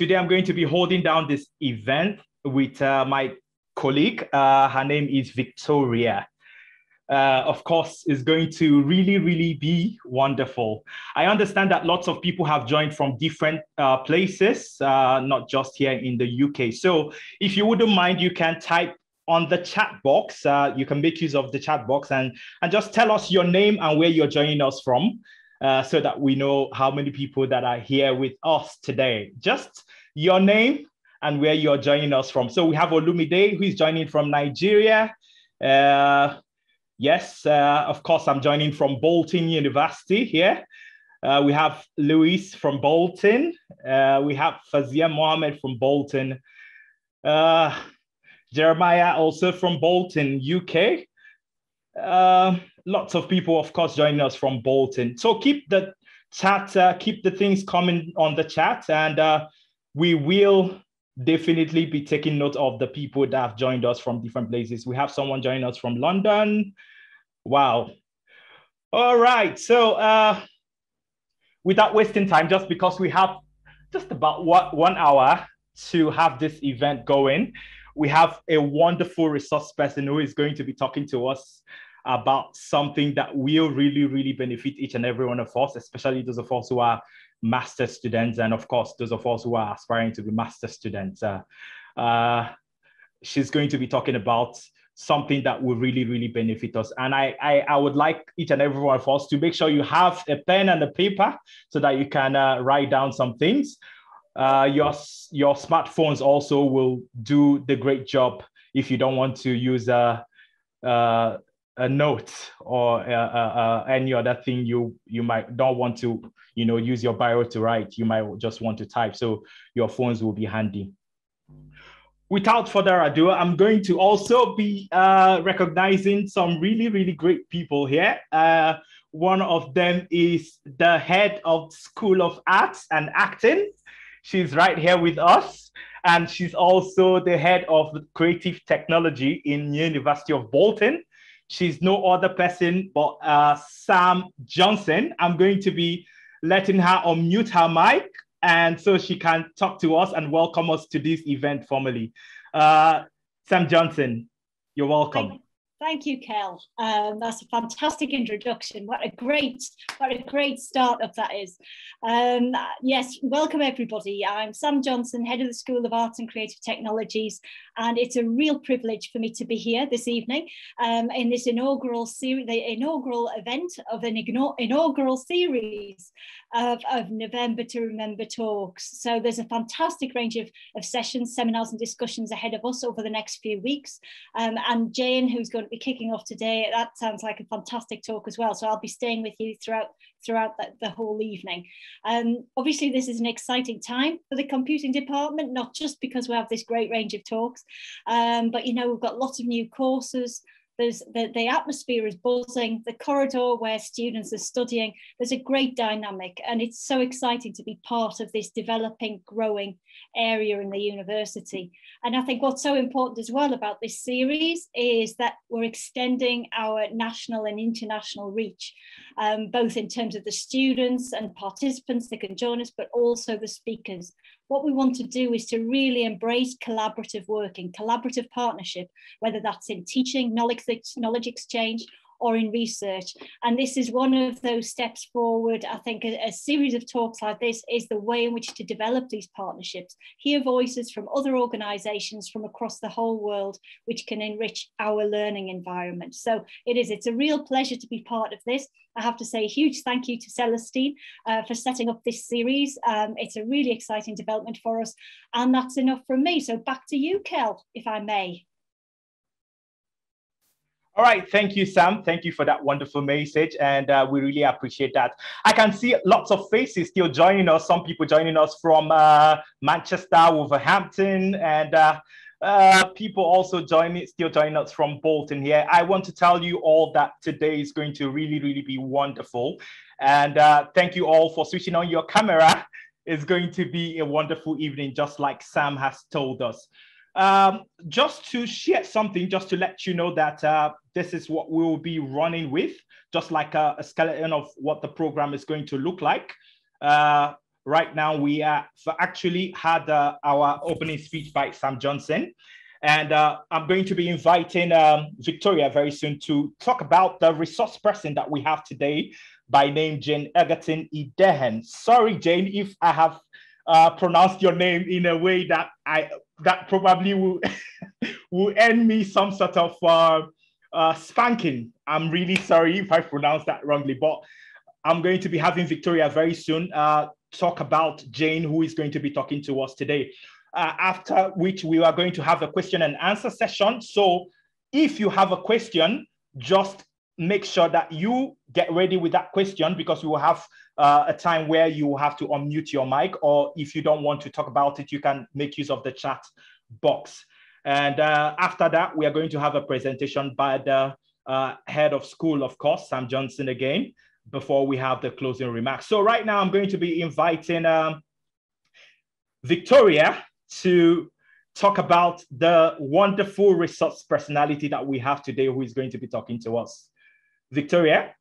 Today, I'm going to be holding down this event with uh, my colleague. Uh, her name is Victoria. Uh, of course, is going to really, really be wonderful. I understand that lots of people have joined from different uh, places, uh, not just here in the UK. So, if you wouldn't mind, you can type on the chat box. Uh, you can make use of the chat box and, and just tell us your name and where you're joining us from uh, so that we know how many people that are here with us today. Just your name and where you're joining us from. So we have Olumide, who is joining from Nigeria. Uh, yes, uh, of course, I'm joining from Bolton University here. Uh, we have Luis from Bolton. Uh, we have Fazia Mohammed from Bolton. Uh, Jeremiah also from Bolton, UK. Uh, lots of people, of course, joining us from Bolton. So keep the chat, keep the things coming on the chat, and uh, we will definitely be taking note of the people that have joined us from different places. We have someone joining us from London. Wow. All right. So uh, without wasting time, just because we have just about one hour to have this event going, we have a wonderful resource person who is going to be talking to us about something that will really, really benefit each and every one of us, especially those of us who are master students, and of course, those of us who are aspiring to be master students. Uh, uh, she's going to be talking about something that will really, really benefit us. And I, I, I, would like each and every one of us to make sure you have a pen and a paper so that you can uh, write down some things. Uh, your, your smartphones also will do the great job if you don't want to use a, a, a note or a, a, any other thing you, you might don't want to you know, use your bio to write. You might just want to type. So your phones will be handy. Without further ado, I'm going to also be uh, recognizing some really, really great people here. Uh, one of them is the head of School of Arts and Acting. She's right here with us. And she's also the head of creative technology in University of Bolton. She's no other person but uh, Sam Johnson. I'm going to be letting her unmute her mic and so she can talk to us and welcome us to this event formally. Uh, Sam Johnson, you're welcome. Thank you, Kel. Um, that's a fantastic introduction. What a great, what a great startup that is. Um, yes, welcome everybody. I'm Sam Johnson, head of the School of Arts and Creative Technologies, and it's a real privilege for me to be here this evening um, in this inaugural series, the inaugural event of an inaugural series of, of November to Remember talks. So there's a fantastic range of, of sessions, seminars, and discussions ahead of us over the next few weeks. Um, and Jane, who's going be kicking off today. That sounds like a fantastic talk as well. So I'll be staying with you throughout throughout the, the whole evening. Um, obviously, this is an exciting time for the computing department, not just because we have this great range of talks, um, but you know we've got lots of new courses, there's the, the atmosphere is buzzing, the corridor where students are studying, there's a great dynamic and it's so exciting to be part of this developing, growing area in the university. And I think what's so important as well about this series is that we're extending our national and international reach, um, both in terms of the students and participants that can join us, but also the speakers what we want to do is to really embrace collaborative working, collaborative partnership, whether that's in teaching, knowledge, knowledge exchange, or in research. And this is one of those steps forward. I think a, a, series of talks like this is the way in which to develop these partnerships, hear voices from other organizations from across the whole world, which can enrich our learning environment. So it is, it's a real pleasure to be part of this. I have to say a huge thank you to Celestine uh, for setting up this series. Um, it's a really exciting development for us. And that's enough from me. So back to you, Kel, if I may. All right, thank you, Sam. Thank you for that wonderful message, and uh, we really appreciate that. I can see lots of faces still joining us. Some people joining us from uh, Manchester, Wolverhampton, and uh, uh, people also joining, still joining us from Bolton here. I want to tell you all that today is going to really, really be wonderful, and uh, thank you all for switching on your camera. It's going to be a wonderful evening, just like Sam has told us. Um, just to share something, just to let you know that uh, this is what we will be running with, just like a, a, skeleton of what the program is going to look like. Uh, right now we are actually had uh, our opening speech by Sam Johnson. And uh, I'm going to be inviting um, Victoria very soon to talk about the resource person that we have today by name Jane Egerton Idehen. Sorry, Jane, if I have uh, pronounced your name in a way that I that probably will will end me some sort of uh, uh, spanking. I'm really sorry if I pronounced that wrongly, but I'm going to be having Victoria very soon uh, talk about Jane, who is going to be talking to us today. Uh, after which we are going to have a question and answer session. So if you have a question, just make sure that you get ready with that question because we will have uh, a time where you will have to unmute your mic, or if you don't want to talk about it, you can make use of the chat box. And uh, after that, we are going to have a presentation by the uh, head of school, of course, Sam Johnson again, before we have the closing remarks. So right now, I'm going to be inviting um, Victoria to talk about the wonderful resource personality that we have today who is going to be talking to us. Victoria?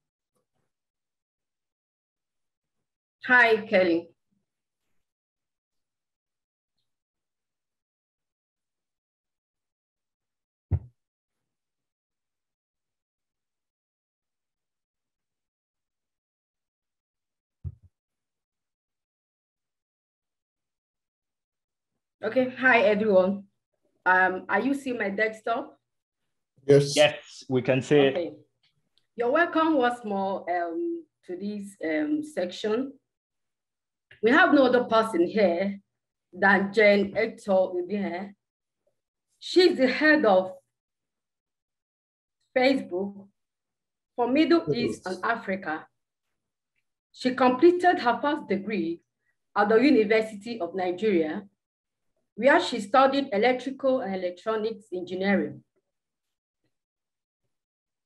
Hi, Kelly. Okay, hi everyone. Um, are you seeing my desktop? Yes. Yes, we can see okay. it. You're welcome once more um, to this um, section. We have no other person here than Jane Hector here. She's the head of Facebook for Middle East and Africa. She completed her first degree at the University of Nigeria where she studied electrical and electronics engineering.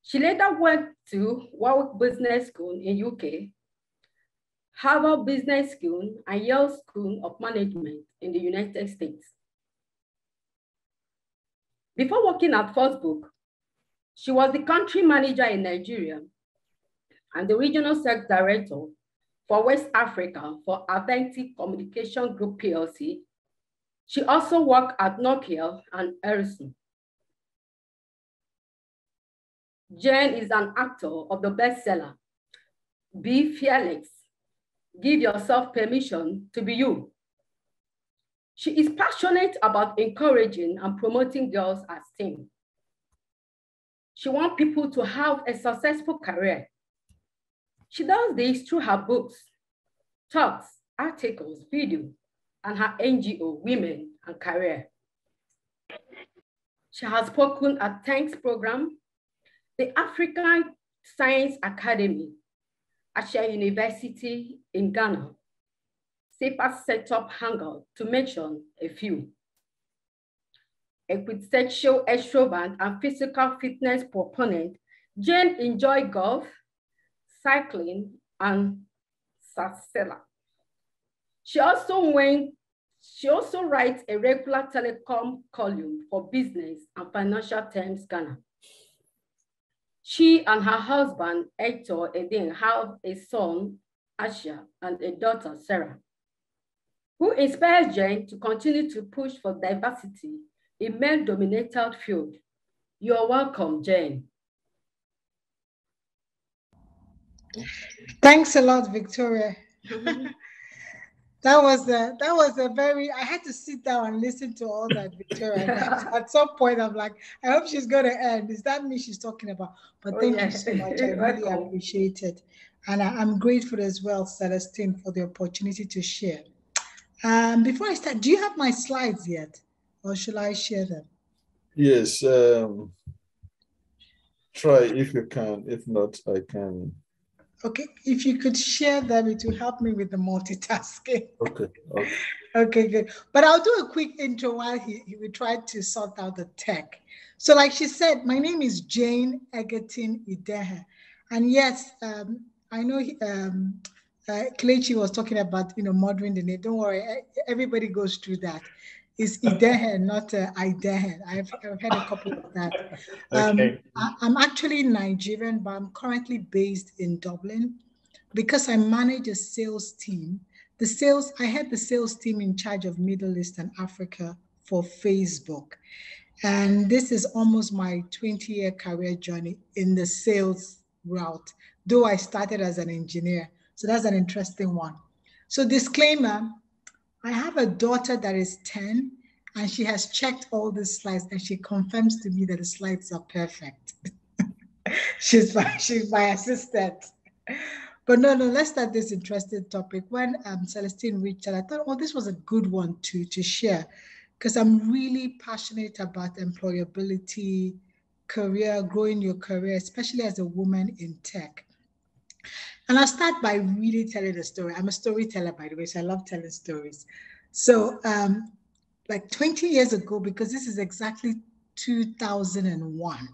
She later went to Warwick Business School in UK, Harvard Business School, and Yale School of Management in the United States. Before working at Facebook, she was the country manager in Nigeria and the regional sales director for West Africa for Authentic Communication Group PLC she also worked at Nokia and Ericsson. Jane is an actor of the bestseller, Be Fearless, Give Yourself Permission to Be You. She is passionate about encouraging and promoting girls as team. She wants people to have a successful career. She does this through her books, talks, articles, video, and her NGO, Women and Career. She has spoken at TEDx Program, the African Science Academy, Ashesi University in Ghana, set up Hangout, to mention a few. A sexual extrovert and physical fitness proponent, Jane enjoyed golf, cycling, and sarsaparilla. She also went, she also writes a regular telecom column for business and financial times Ghana. She and her husband, Hector Eden, have a son, Asha, and a daughter, Sarah, who inspires Jane to continue to push for diversity in male-dominated field. You're welcome, Jane. Thanks a lot, Victoria. that was a that was a very i had to sit down and listen to all that victoria at some point i'm like i hope she's going to end. Is that me she's talking about? But oh, thank yeah. you so much. I really appreciate it. And I, am grateful as well celestine for the opportunity to share. Um, before i start do you have my slides yet? Or should i share them? Yes um, try if you can. If not i can Okay, if you could share them, it will help me with the multitasking. Okay. Okay, okay good. But I'll do a quick intro while he, he will try to sort out the tech. So, like she said, my name is Jane Egerton Idehen. And yes, um, I know um, uh, Kelechi was talking about, you know, murdering the name. Don't worry, everybody goes through that. It's Idehe, not uh, Idehe. I've, I've had a couple of that. Um, okay. I, I'm actually Nigerian, but I'm currently based in Dublin because I manage a sales team the sales, I had the sales team in charge of Middle East and Africa for Facebook. And this is almost my 20 year career journey in the sales route, though I started as an engineer. So that's an interesting one. So, disclaimer I have a daughter that is 10 and she has checked all the slides and she confirms to me that the slides are perfect. she's, my, she's my assistant. But no, no, let's start this interesting topic. When um, Celestine reached out, I thought, oh, this was a good one to, to share because I'm really passionate about employability, career, growing your career, especially as a woman in tech. And I'll start by really telling a story. I'm a storyteller, by the way, so I love telling stories. So, um, like 20 years ago, because this is exactly 2001,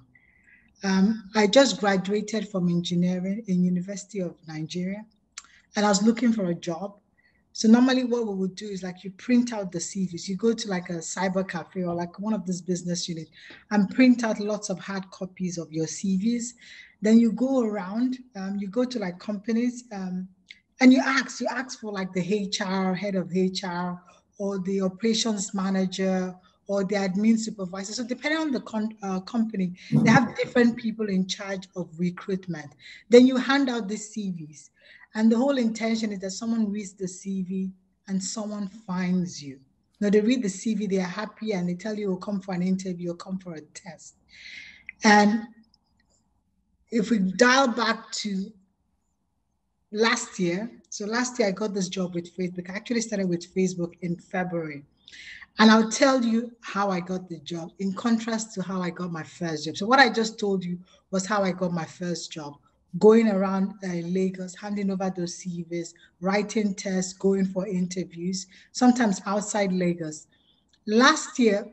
um, I just graduated from engineering in University of Nigeria, and I was looking for a job. So normally what we would do is like you print out the CVs. You go to like a cyber cafe or like one of these business units and print out lots of hard copies of your CVs. Then you go around, um, you go to like companies um, and you ask, you ask for like the HR, head of HR or the operations manager or the admin supervisor. So depending on the con- uh, company, they have different people in charge of recruitment. Then you hand out the CVs. And the whole intention is that someone reads the CV and someone finds you. Now they read the CV, they are happy and they tell you, come for an interview or come for a test. And if we dial back to last year, so last year I got this job with Facebook. I actually started with Facebook in February. And I'll tell you how I got the job in contrast to how I got my first job. So, what I just told you was how I got my first job going around uh, Lagos, handing over those CVs, writing tests, going for interviews, sometimes outside Lagos. Last year,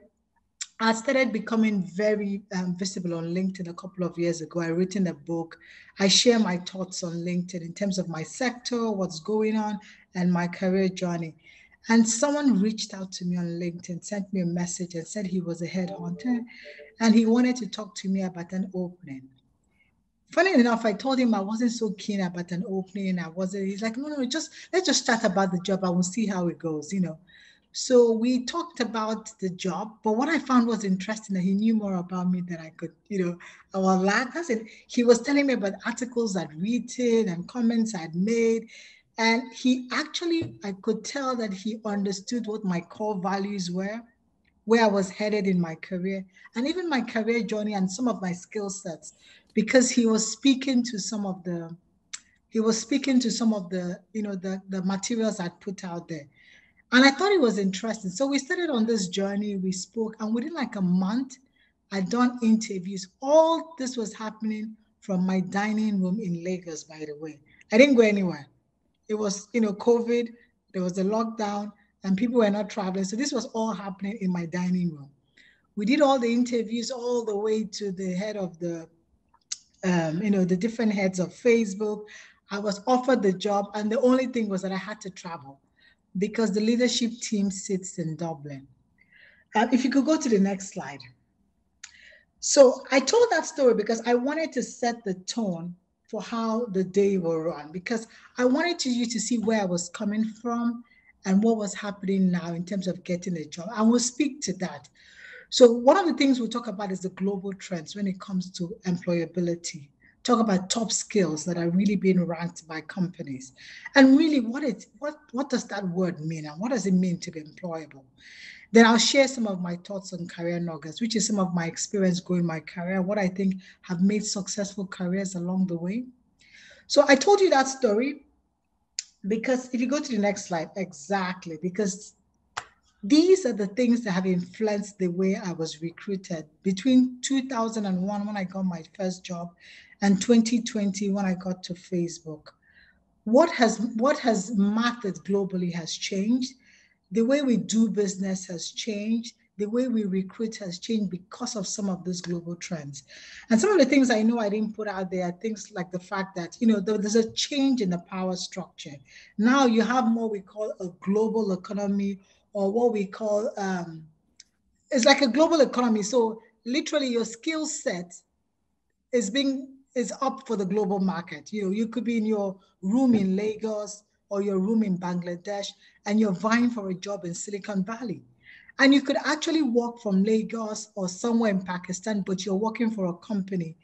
I started becoming very um, visible on LinkedIn a couple of years ago. I written a book. I share my thoughts on LinkedIn in terms of my sector, what's going on, and my career journey. And someone reached out to me on LinkedIn, sent me a message, and said he was a headhunter and he wanted to talk to me about an opening. Funny enough, I told him I wasn't so keen about an opening. I wasn't, he's like, no, no, just let's just chat about the job. I will see how it goes, you know. So we talked about the job, but what I found was interesting that he knew more about me than I could, you know, I was like, I said, he was telling me about articles I'd written and comments I'd made. And he actually, I could tell that he understood what my core values were, where I was headed in my career, and even my career journey and some of my skill sets, because he was speaking to some of the, he was speaking to some of the, you know, the, the materials I'd put out there. And I thought it was interesting. So we started on this journey, we spoke, and within like a month, I'd done interviews. All this was happening from my dining room in Lagos, by the way. I didn't go anywhere it was, you know, COVID, there was a lockdown, and people were not traveling. So this was all happening in my dining room. We did all the interviews all the way to the head of the, um, you know, the different heads of Facebook. I was offered the job, and the only thing was that I had to travel because the leadership team sits in Dublin. Uh, if you could go to the next slide. So I told that story because I wanted to set the tone for how the day will run because I wanted to, you to see where I was coming from and what was happening now in terms of getting a job. And we'll speak to that. So one of the things we'll talk about is the global trends when it comes to employability. Talk about top skills that are really being ranked by companies. And really what it what what does that word mean and what does it mean to be employable? Then I'll share some of my thoughts on career nuggets, which is some of my experience growing my career, what I think have made successful careers along the way. So I told you that story because if you go to the next slide, exactly, because these are the things that have influenced the way I was recruited between 2001 when I got my first job and 2020 when I got to Facebook. What has what has mattered globally has changed the way we do business has changed the way we recruit has changed because of some of those global trends. And some of the things I know I didn't put out there are things like the fact that, you know, there's a change in the power structure. Now you have more we call a global economy or what we call, um, it's like a global economy. So literally your skill set is being, is up for the global market. You know, you could be in your room in Lagos, or your room in Bangladesh and you're vying for a job in Silicon Valley. And you could actually work from Lagos or somewhere in Pakistan, but you're working for a company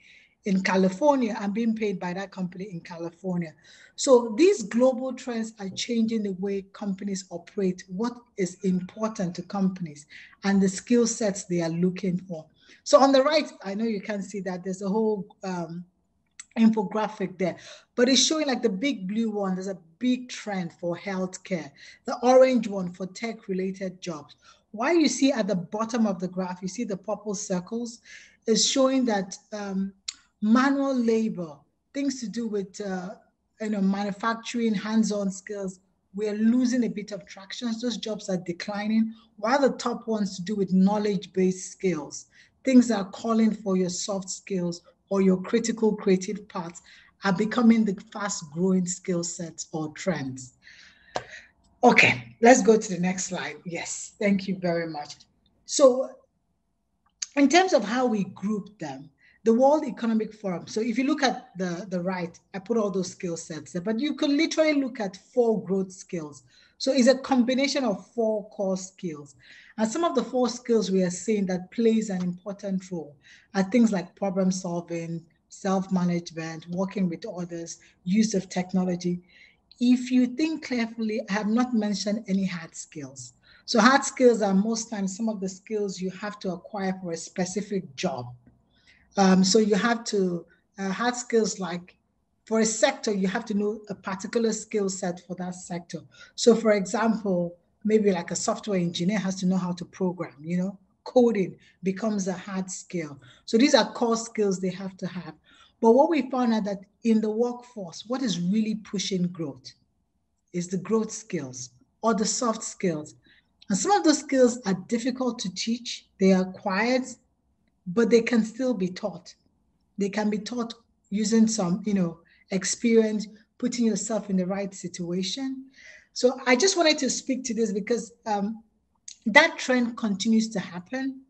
in California and being paid by that company in California. So these global trends are changing the way companies operate, what is important to companies, and the skill sets they are looking for. So on the right, I know you can see that there's a whole um, infographic there, but it's showing like the big blue one, there's a big trend for healthcare, the orange one for tech related jobs. Why you see at the bottom of the graph, you see the purple circles, is showing that um, manual labor, things to do with uh, you know manufacturing, hands-on skills, we're losing a bit of traction. Those jobs are declining, while the top ones to do with knowledge-based skills, things are calling for your soft skills or your critical creative parts are becoming the fast-growing skill sets or trends. Okay, let's go to the next slide. Yes, thank you very much. So in terms of how we group them, the World Economic Forum. So if you look at the, the right, I put all those skill sets there, but you can literally look at four growth skills. So it's a combination of four core skills. And some of the four skills we are seeing that plays an important role are things like problem solving, self-management, working with others, use of technology. If you think carefully, I have not mentioned any hard skills. So hard skills are most times some of the skills you have to acquire for a specific job. Um, so you have to uh, have skills like for a sector, you have to know a particular skill set for that sector. So for example, maybe like a software engineer has to know how to program, you know, coding becomes a hard skill. So these are core skills they have to have. But what we found out that in the workforce, what is really pushing growth is the growth skills or the soft skills. And some of those skills are difficult to teach. They are acquired but they can still be taught. They can be taught using some, you know, experience, putting yourself in the right situation. So I just wanted to speak to this because um, that trend continues to happen.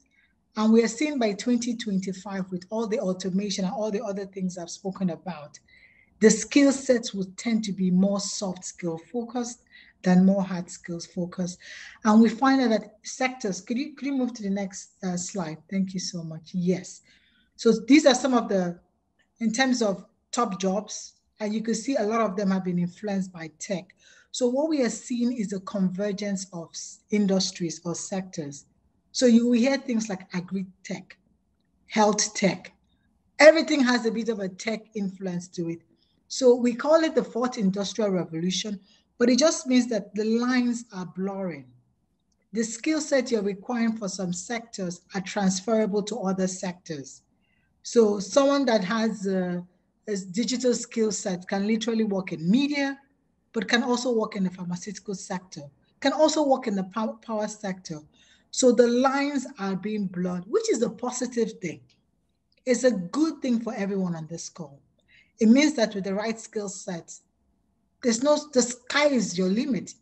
And we are seeing by 2025, with all the automation and all the other things I've spoken about, the skill sets will tend to be more soft skill focused than more hard skills focused. And we find out that sectors, could you, could you move to the next uh, slide? Thank you so much. Yes. So these are some of the, in terms of top jobs, and you can see a lot of them have been influenced by tech. So what we are seeing is a convergence of industries or sectors. So you will hear things like agri-tech, health tech. Everything has a bit of a tech influence to it. So we call it the fourth industrial revolution, but it just means that the lines are blurring. The skill set you're requiring for some sectors are transferable to other sectors. So someone that has a, a digital skill set can literally work in media, but can also work in the pharmaceutical sector, can also work in the power, power sector. So the lines are being blurred, which is a positive thing. It's a good thing for everyone on this call. It means that with the right skill sets, there's no, the sky is your limit.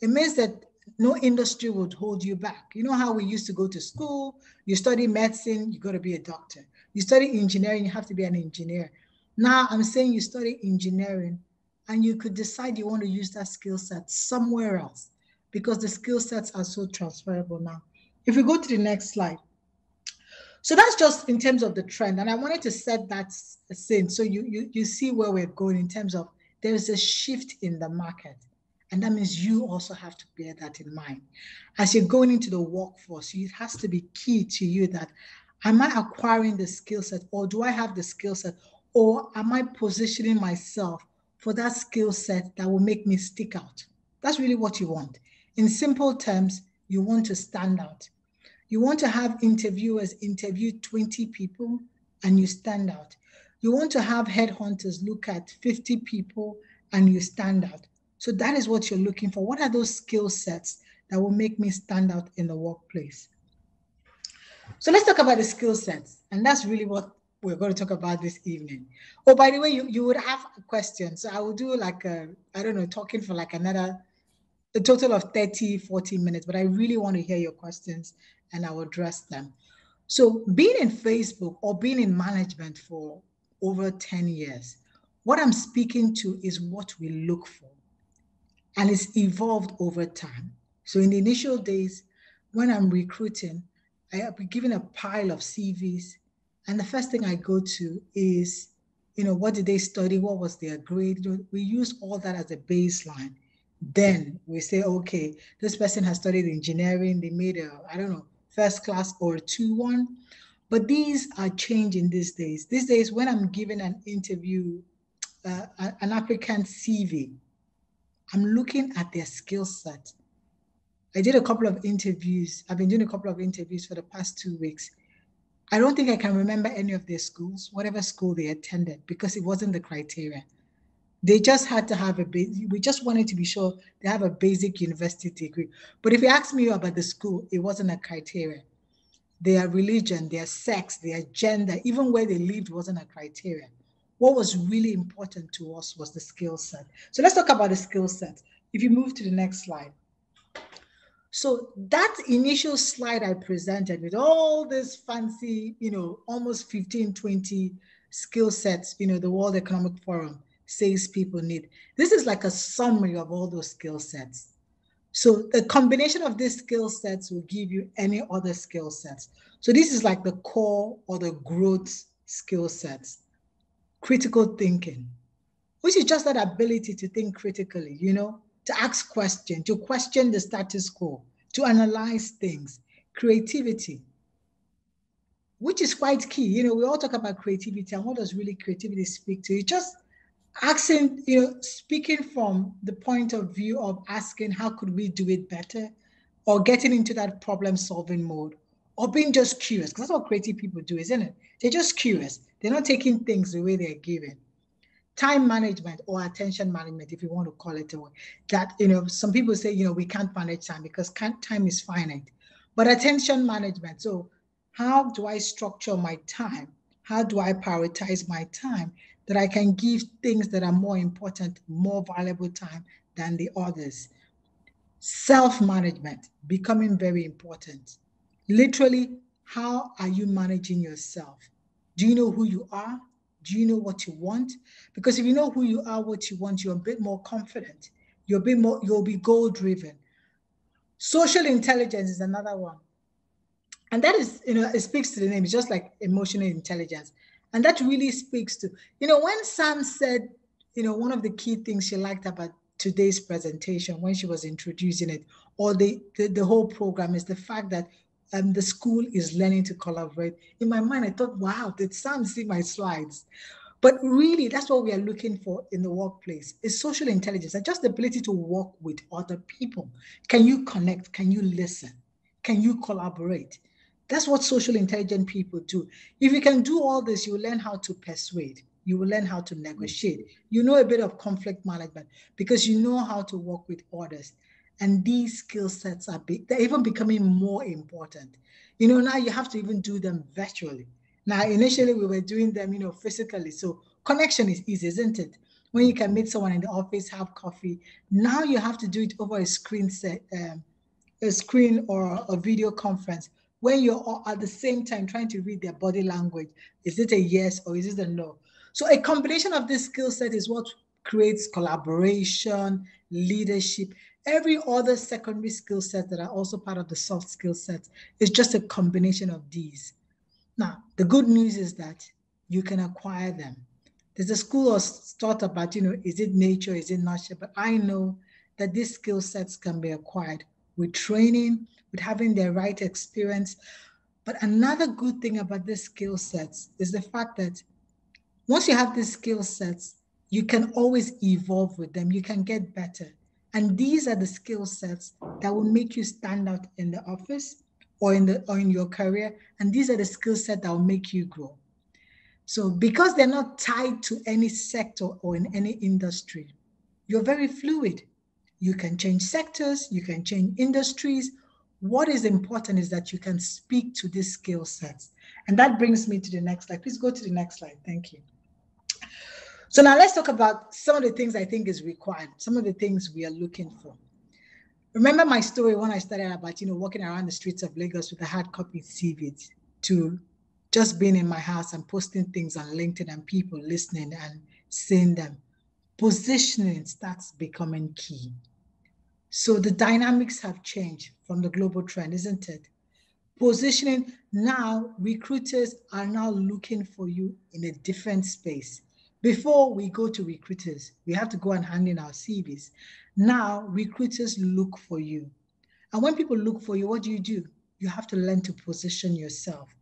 It means that no industry would hold you back. You know how we used to go to school, you study medicine, you got to be a doctor. You study engineering, you have to be an engineer. Now I'm saying you study engineering and you could decide you want to use that skill set somewhere else because the skill sets are so transferable now. If we go to the next slide. So that's just in terms of the trend. And I wanted to set that scene so you, you, you see where we're going in terms of there's a shift in the market. And that means you also have to bear that in mind. As you're going into the workforce, it has to be key to you that am I acquiring the skill set or do I have the skill set or am I positioning myself for that skill set that will make me stick out? That's really what you want. In simple terms, you want to stand out. You want to have interviewers interview 20 people and you stand out. You want to have headhunters look at 50 people and you stand out. So that is what you're looking for. What are those skill sets that will make me stand out in the workplace? So let's talk about the skill sets. And that's really what we're going to talk about this evening. Oh, by the way, you, you would have a question. So I will do like a, I don't know, talking for like another, a total of 30, 40 minutes, but I really want to hear your questions and I will address them. So being in Facebook or being in management for over 10 years. What I'm speaking to is what we look for. and it's evolved over time. So in the initial days, when I'm recruiting, I will be given a pile of CVs, and the first thing I go to is, you know, what did they study? What was their grade? We use all that as a baseline. Then we say, okay, this person has studied engineering. They made a, I don't know, first class or two one. But these are changing these days. These days, when I'm giving an interview, uh, an applicant CV, I'm looking at their skill set. I did a couple of interviews. I've been doing a couple of interviews for the past two weeks. I don't think I can remember any of their schools, whatever school they attended, because it wasn't the criteria. They just had to have a we just wanted to be sure they have a basic university degree. But if you ask me about the school, it wasn't a criteria. Their religion, their sex, their gender, even where they lived wasn't a criteria. What was really important to us was the skill set. So let's talk about the skill set. If you move to the next slide. So that initial slide I presented with all this fancy, you know, almost 15, 20 skill sets, you know, the World Economic Forum says people need. This is like a summary of all those skill sets. So the combination of these skill sets will give you any other skill sets. So this is like the core or the growth skill sets. Critical thinking, which is just that ability to think critically, you know, to ask questions, to question the status quo, to analyze things, creativity, which is quite key. You know, we all talk about creativity and what does really creativity speak to? It just asking, you know, speaking from the point of view of asking how could we do it better or getting into that problem solving mode or being just curious because that's what creative people do isn't it? They're just curious. They're not taking things the way they're given. Time management or attention management if you want to call it a way that you know some people say you know we can't manage time because time is finite. But attention management so how do i structure my time? How do i prioritize my time that I can give things that are more important, more valuable time than the others. Self management becoming very important. Literally, how are you managing yourself? Do you know who you are? Do you know what you want? Because if you know who you are, what you want, you're a bit more confident. You'll be more, you'll be goal driven. Social intelligence is another one. And that is, you know, it speaks to the name. It's just like emotional intelligence. And that really speaks to, you know, when Sam said, you know, one of the key things she liked about today's presentation when she was introducing it, or the, the, the whole program is the fact that um, the school is learning to collaborate. In my mind, I thought, wow, did Sam see my slides? But really, that's what we are looking for in the workplace is social intelligence and just the ability to work with other people. Can you connect? Can you listen? Can you collaborate? That's what social intelligent people do. If you can do all this, you learn how to persuade. You will learn how to negotiate. You know a bit of conflict management because you know how to work with others. And these skill sets are big, they're even becoming more important. You know, now you have to even do them virtually. Now, initially we were doing them, you know, physically. So connection is easy, isn't it? When you can meet someone in the office, have coffee. Now you have to do it over a screen set, um, a screen or a video conference when you're at the same time trying to read their body language. Is it a yes or is it a no? So a combination of this skill set is what creates collaboration, leadership, every other secondary skill set that are also part of the soft skill set is just a combination of these. Now, the good news is that you can acquire them. There's a school of thought about, you know, is it nature, is it nurture? But I know that these skill sets can be acquired with training, with having the right experience. But another good thing about these skill sets is the fact that once you have these skill sets, you can always evolve with them. You can get better. And these are the skill sets that will make you stand out in the office or in the or in your career. And these are the skill sets that will make you grow. So because they're not tied to any sector or in any industry, you're very fluid. You can change sectors, you can change industries, what is important is that you can speak to these skill sets. And that brings me to the next slide. Please go to the next slide. Thank you. So now let's talk about some of the things I think is required, some of the things we are looking for. Remember my story when I started about, you know, walking around the streets of Lagos with a hard copy CV to just being in my house and posting things on LinkedIn and people listening and seeing them. Positioning starts becoming key. So the dynamics have changed from the global trend, isn't it? Positioning now, recruiters are now looking for you in a different space. Before we go to recruiters, we have to go and hand in our CVs. Now, recruiters look for you. And when people look for you, what do you do? You have to learn to position yourself.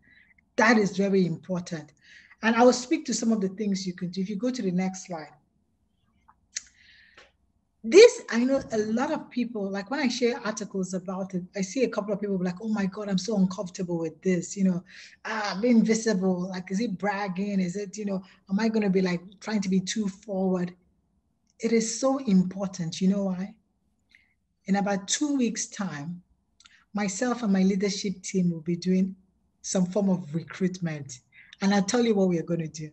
That is very important. And I will speak to some of the things you can do. If you go to the next slide, this i know a lot of people like when i share articles about it i see a couple of people like oh my god i'm so uncomfortable with this you know. Ah being visible like is it bragging? Is it you know am i going to be like trying to be too forward? It is so important you know why? In about two weeks time myself and my leadership team will be doing some form of recruitment. And i'll tell you what we're going to do.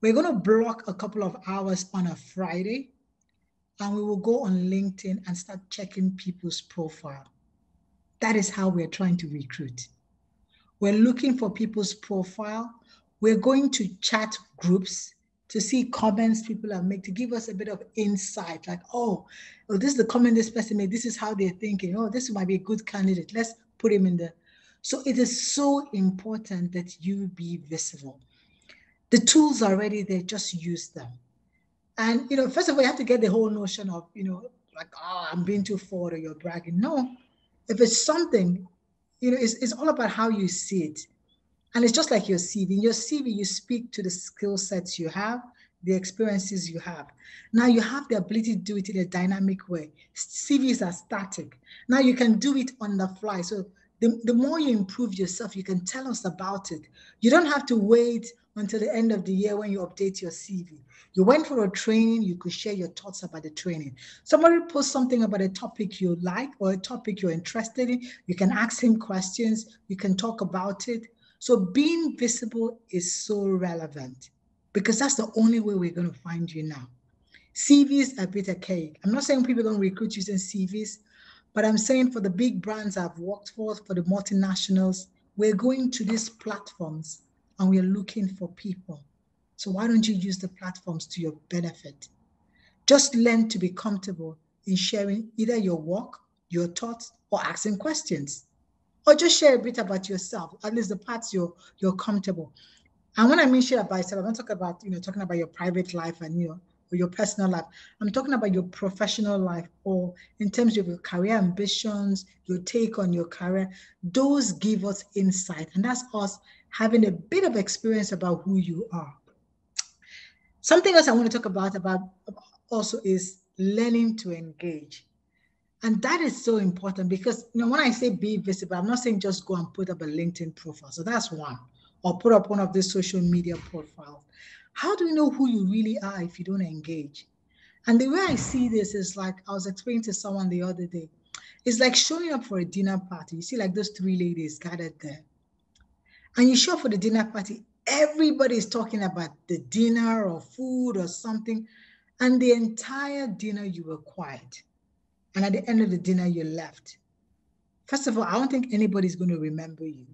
We're going to block a couple of hours on a friday and we will go on LinkedIn and start checking people's profile. That is how we're trying to recruit. We're looking for people's profile. We're going to chat groups to see comments people have made to give us a bit of insight like, oh, oh, this is the comment this person made. This is how they're thinking. Oh, this might be a good candidate. Let's put him in there. So it is so important that you be visible. The tools are already there, just use them. And you know, first of all, you have to get the whole notion of, you know, like, oh, I'm being too forward or you're bragging. No, if it's something, you know, it's, it's all about how you see it. And it's just like your CV. In your CV, you speak to the skill sets you have, the experiences you have. Now you have the ability to do it in a dynamic way. CVs are static. Now you can do it on the fly. So the, the more you improve yourself, you can tell us about it. You don't have to wait until the end of the year when you update your CV. You went for a training, you could share your thoughts about the training. Somebody posts something about a topic you like or a topic you're interested in, you can ask him questions, you can talk about it. So being visible is so relevant because that's the only way we're going to find you now. CVs are a bit archaic. I'm not saying people don't recruit using CVs, but I'm saying for the big brands I've worked for, for the multinationals, we're going to these platforms and we're looking for people. So why don't you use the platforms to your benefit? Just learn to be comfortable in sharing either your work, your thoughts, or asking questions. Or just share a bit about yourself, at least the parts you're you're comfortable. And when I mean share about yourself, I'm not talking about, you know, talking about your private life and you know, or your personal life. I'm talking about your professional life or in terms of your career ambitions, your take on your career. Those give us insight. And that's us having a bit of experience about who you are. Something else I want to talk about about also is learning to engage. And that is so important because you know when I say be visible, I'm not saying just go and put up a LinkedIn profile. So that's one, or put up one of these social media profiles. How do you know who you really are if you don't engage? And the way I hmm. see this is like I was explaining to someone the other day. It's like showing up for a dinner party. You see, like those three ladies gathered there. And you show up for the dinner party, everybody is talking about the dinner or food or something. And the entire dinner you were quiet. And at the end of the dinner, you left. First of all, I don't think anybody's going to remember you.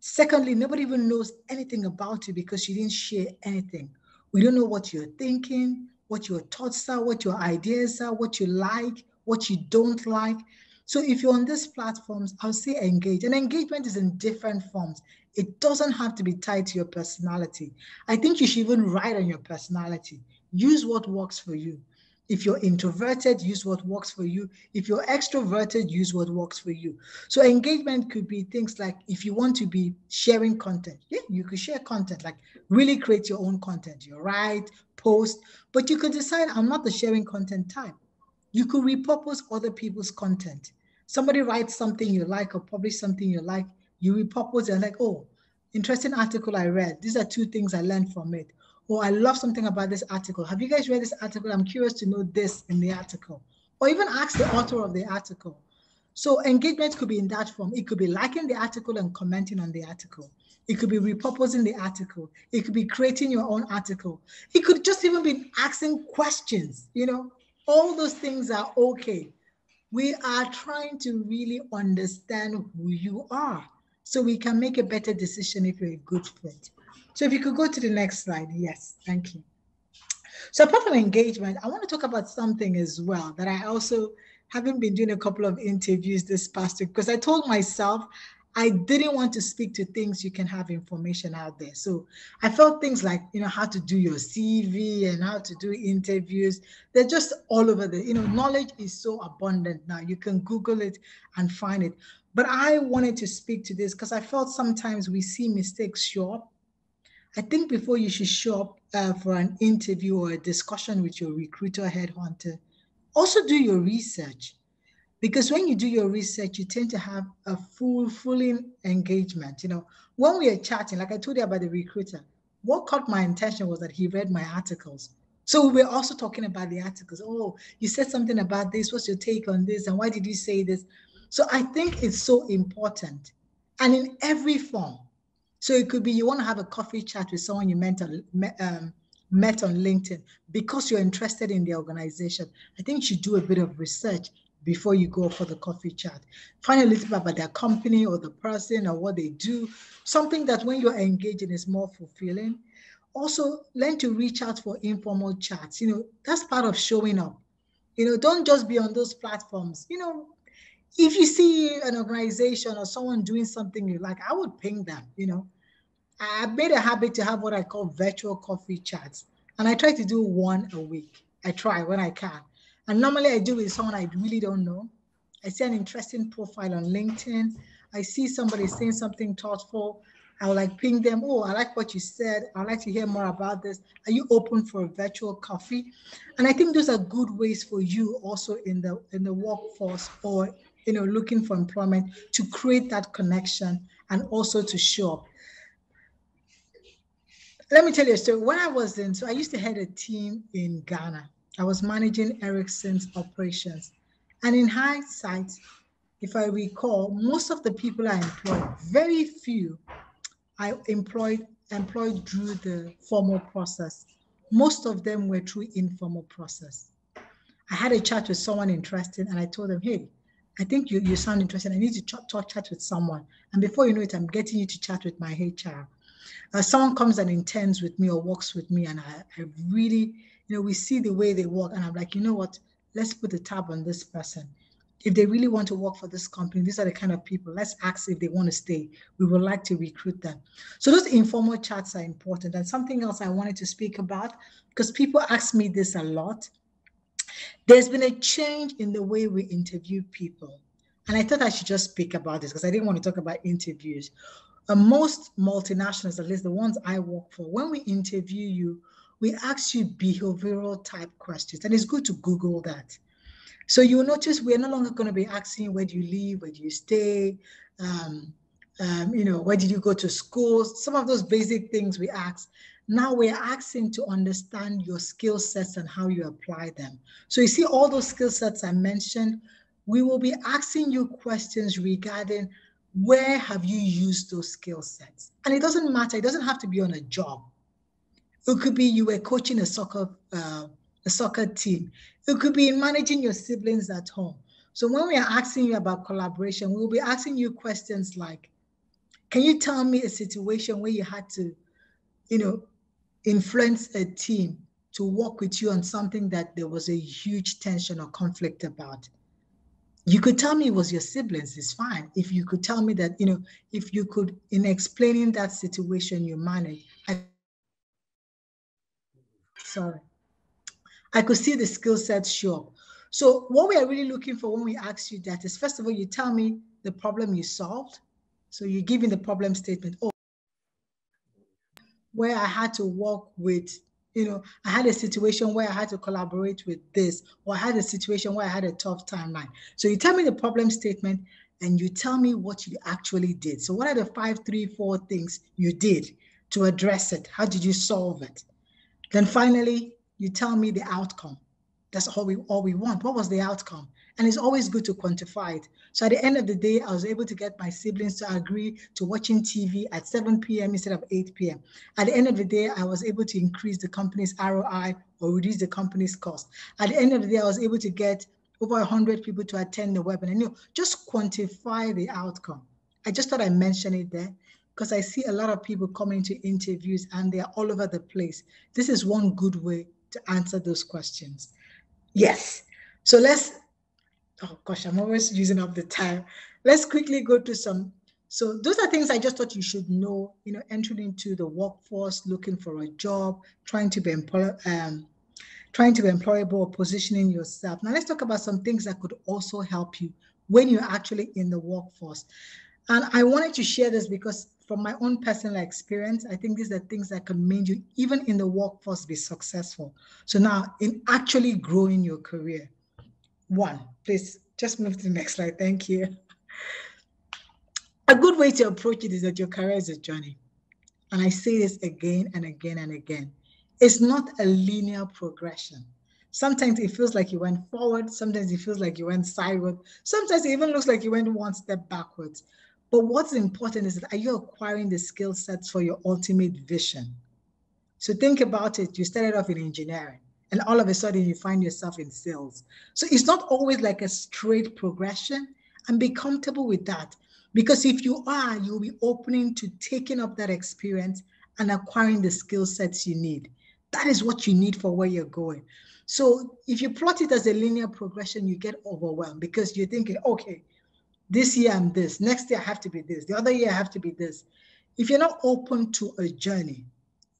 Secondly, nobody even knows anything about you because you didn't share anything. We don't know what you're thinking, what your thoughts are, what your ideas are, what you like, what you don't like. So if you're on these platforms, I'll say engage. And engagement is in different forms. It doesn't have to be tied to your personality. I think you should even write on your personality. Use what works for you. If you're introverted, use what works for you. If you're extroverted, use what works for you. So engagement could be things like if you want to be sharing content, yeah, you could share content, like really create your own content. You write, post, but you could decide I'm not the sharing content type. You could repurpose other people's content. Somebody writes something you like or publish something you like, you repurpose it like, oh, interesting article I read. These are two things I learned from it. Or I love something about this article. Have you guys read this article? I'm curious to know this in the article. Or even ask the author of the article. So engagement could be in that form. It could be liking the article and commenting on the article. It could be repurposing the article. It could be creating your own article. It could just even be asking questions. You know, all those things are okay. We are trying to really understand who you are so we can make a better decision if you're a good fit. So if you could go to the next slide. Yes, thank you. So apart from engagement, I want to talk about something as well that I also haven't been doing a couple of interviews this past week, because I told myself I didn't want to speak to things you can have information out there. So I felt things like, you know, how to do your CV and how to do interviews. They're just all over the, you know, knowledge is so abundant now. You can Google it and find it. But I wanted to speak to this because I felt sometimes we see mistakes show up. I think before you should show up uh, for an interview or a discussion with your recruiter headhunter, also do your research because when you do your research, you tend to have a full, fully engagement. You know, when we are chatting, like I told you about the recruiter, what caught my attention was that he read my articles. So we were also talking about the articles. Oh, you said something about this. What's your take on this? And why did you say this? So I think it's so important. And in every form. So it could be you want to have a coffee chat with someone you met on, um, met on LinkedIn because you're interested in the organization. I think you should do a bit of research before you go for the coffee chat. Find a little bit about their company or the person or what they do, something that when you're engaging is more fulfilling. Also, learn to reach out for informal chats. You know, that's part of showing up. You know, don't just be on those platforms. You know, if you see an organization or someone doing something you like, I would ping them. You know, I've made a habit to have what I call virtual coffee chats, and I try to do one a week. I try when I can and normally I do with someone I really don't know. I see an interesting profile on LinkedIn. I see somebody saying something thoughtful. I will like ping them. Oh, I like what you said. I'd like to hear more about this. Are you open for a virtual coffee? And I think those are good ways for you also in the in the workforce or you know looking for employment to create that connection and also to show up. Let me tell you a story. When I was in, so I used to head a team in Ghana I was managing Ericsson's operations. And in hindsight, if I recall, most of the people I employed, very few I employed employed through the formal process. Most of them were through informal process. I had a chat with someone interested and I told them, hey, I think you, you sound interested. I need to ch- talk chat with someone. And before you know it, I'm getting you to chat with my HR. Uh, someone comes and intends with me or walks with me, and I, I really you know, we see the way they work, and I'm like, you know what? Let's put a tab on this person. If they really want to work for this company, these are the kind of people. Let's ask if they want to stay. We would like to recruit them. So those informal chats are important. And something else I wanted to speak about, because people ask me this a lot. There's been a change in the way we interview people. And I thought I should just speak about this because I didn't want to talk about interviews. Most multinationals, at least the ones I work for, when we interview you, we ask you behavioral type questions, and it's good to Google that. So you'll notice we're no longer going to be asking where do you live, where do you stay, um, um, you know, where did you go to school? Some of those basic things we ask. Now we're asking to understand your skill sets and how you apply them. So you see all those skill sets I mentioned, we will be asking you questions regarding where have you used those skill sets? And it doesn't matter, it doesn't have to be on a job. It could be you were coaching a soccer uh, a soccer team. It could be managing your siblings at home. So when we are asking you about collaboration, we'll be asking you questions like, can you tell me a situation where you had to, you know, influence a team to work with you on something that there was a huge tension or conflict about? You could tell me it was your siblings, it's fine. If you could tell me that, you know, if you could, in explaining that situation you managed, I sorry. I could see the skill set show up. So what we are really looking for when we ask you that is, first of all, you tell me the problem you solved. So you're giving the problem statement. Oh, where I had to work with, you know, I had a situation where I had to collaborate with this, or I had a situation where I had a tough timeline. So you tell me the problem statement and you tell me what you actually did. So what are the five, three, four things you did to address it? How did you solve it? Then finally, you tell me the outcome. That's all we all we want. What was the outcome? And it's always good to quantify it. So at the end of the day, I was able to get my siblings to agree to watching TV at 7 p.m. instead of 8 p.m. At the end of the day, I was able to increase the company's ROI or reduce the company's cost. At the end of the day, I was able to get over 100 people to attend the webinar. You know, just quantify the outcome. I just thought I mentioned it there because I see a lot of people coming to interviews and they're all over the place. This is one good way to answer those questions. Yes. So let's oh gosh, I'm always using up the time. Let's quickly go to some. So those are things I just thought you should know, you know, entering into the workforce, looking for a job, trying to be employ, um, trying to be employable, or positioning yourself. Now let's talk about some things that could also help you when you're actually in the workforce. And I wanted to share this because from my own personal experience, I think these are things that can make you, even in the workforce, be successful. So now, in actually growing your career, one, please just move to the next slide. Thank you. A good way to approach it is that your career is a journey. And I say this again and again and again. It's not a linear progression. Sometimes it feels like you went forward. Sometimes it feels like you went sideways. Sometimes it even looks like you went one step backwards. But what's important is that are you acquiring the skill sets for your ultimate vision? So think about it. You started off in engineering and all of a sudden you find yourself in sales. So it's not always like a straight progression and be comfortable with that. Because if you are, you'll be opening to taking up that experience and acquiring the skill sets you need. That is what you need for where you're going. So if you plot it as a linear progression, you get overwhelmed because you're thinking, okay, this year I'm this, next year I have to be this, the other year I have to be this. If you're not open to a journey,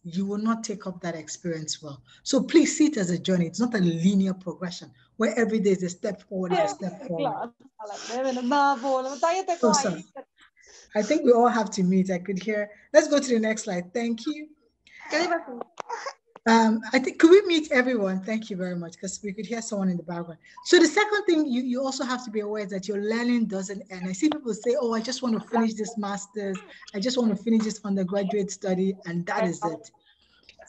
you will not take up that experience well. So please see it as a journey. It's not a linear progression where every day is a step forward and a step forward. Oh. I think we all have to meet. I could hear. Let's go to the next slide. Thank you. Um, I think, could we meet everyone? Thank you very much, because we could hear someone in the background. So the second thing you, you also have to be aware is that your learning doesn't end. I see people say, oh, I just want to finish this master's. I just want to finish this undergraduate study, and that is it.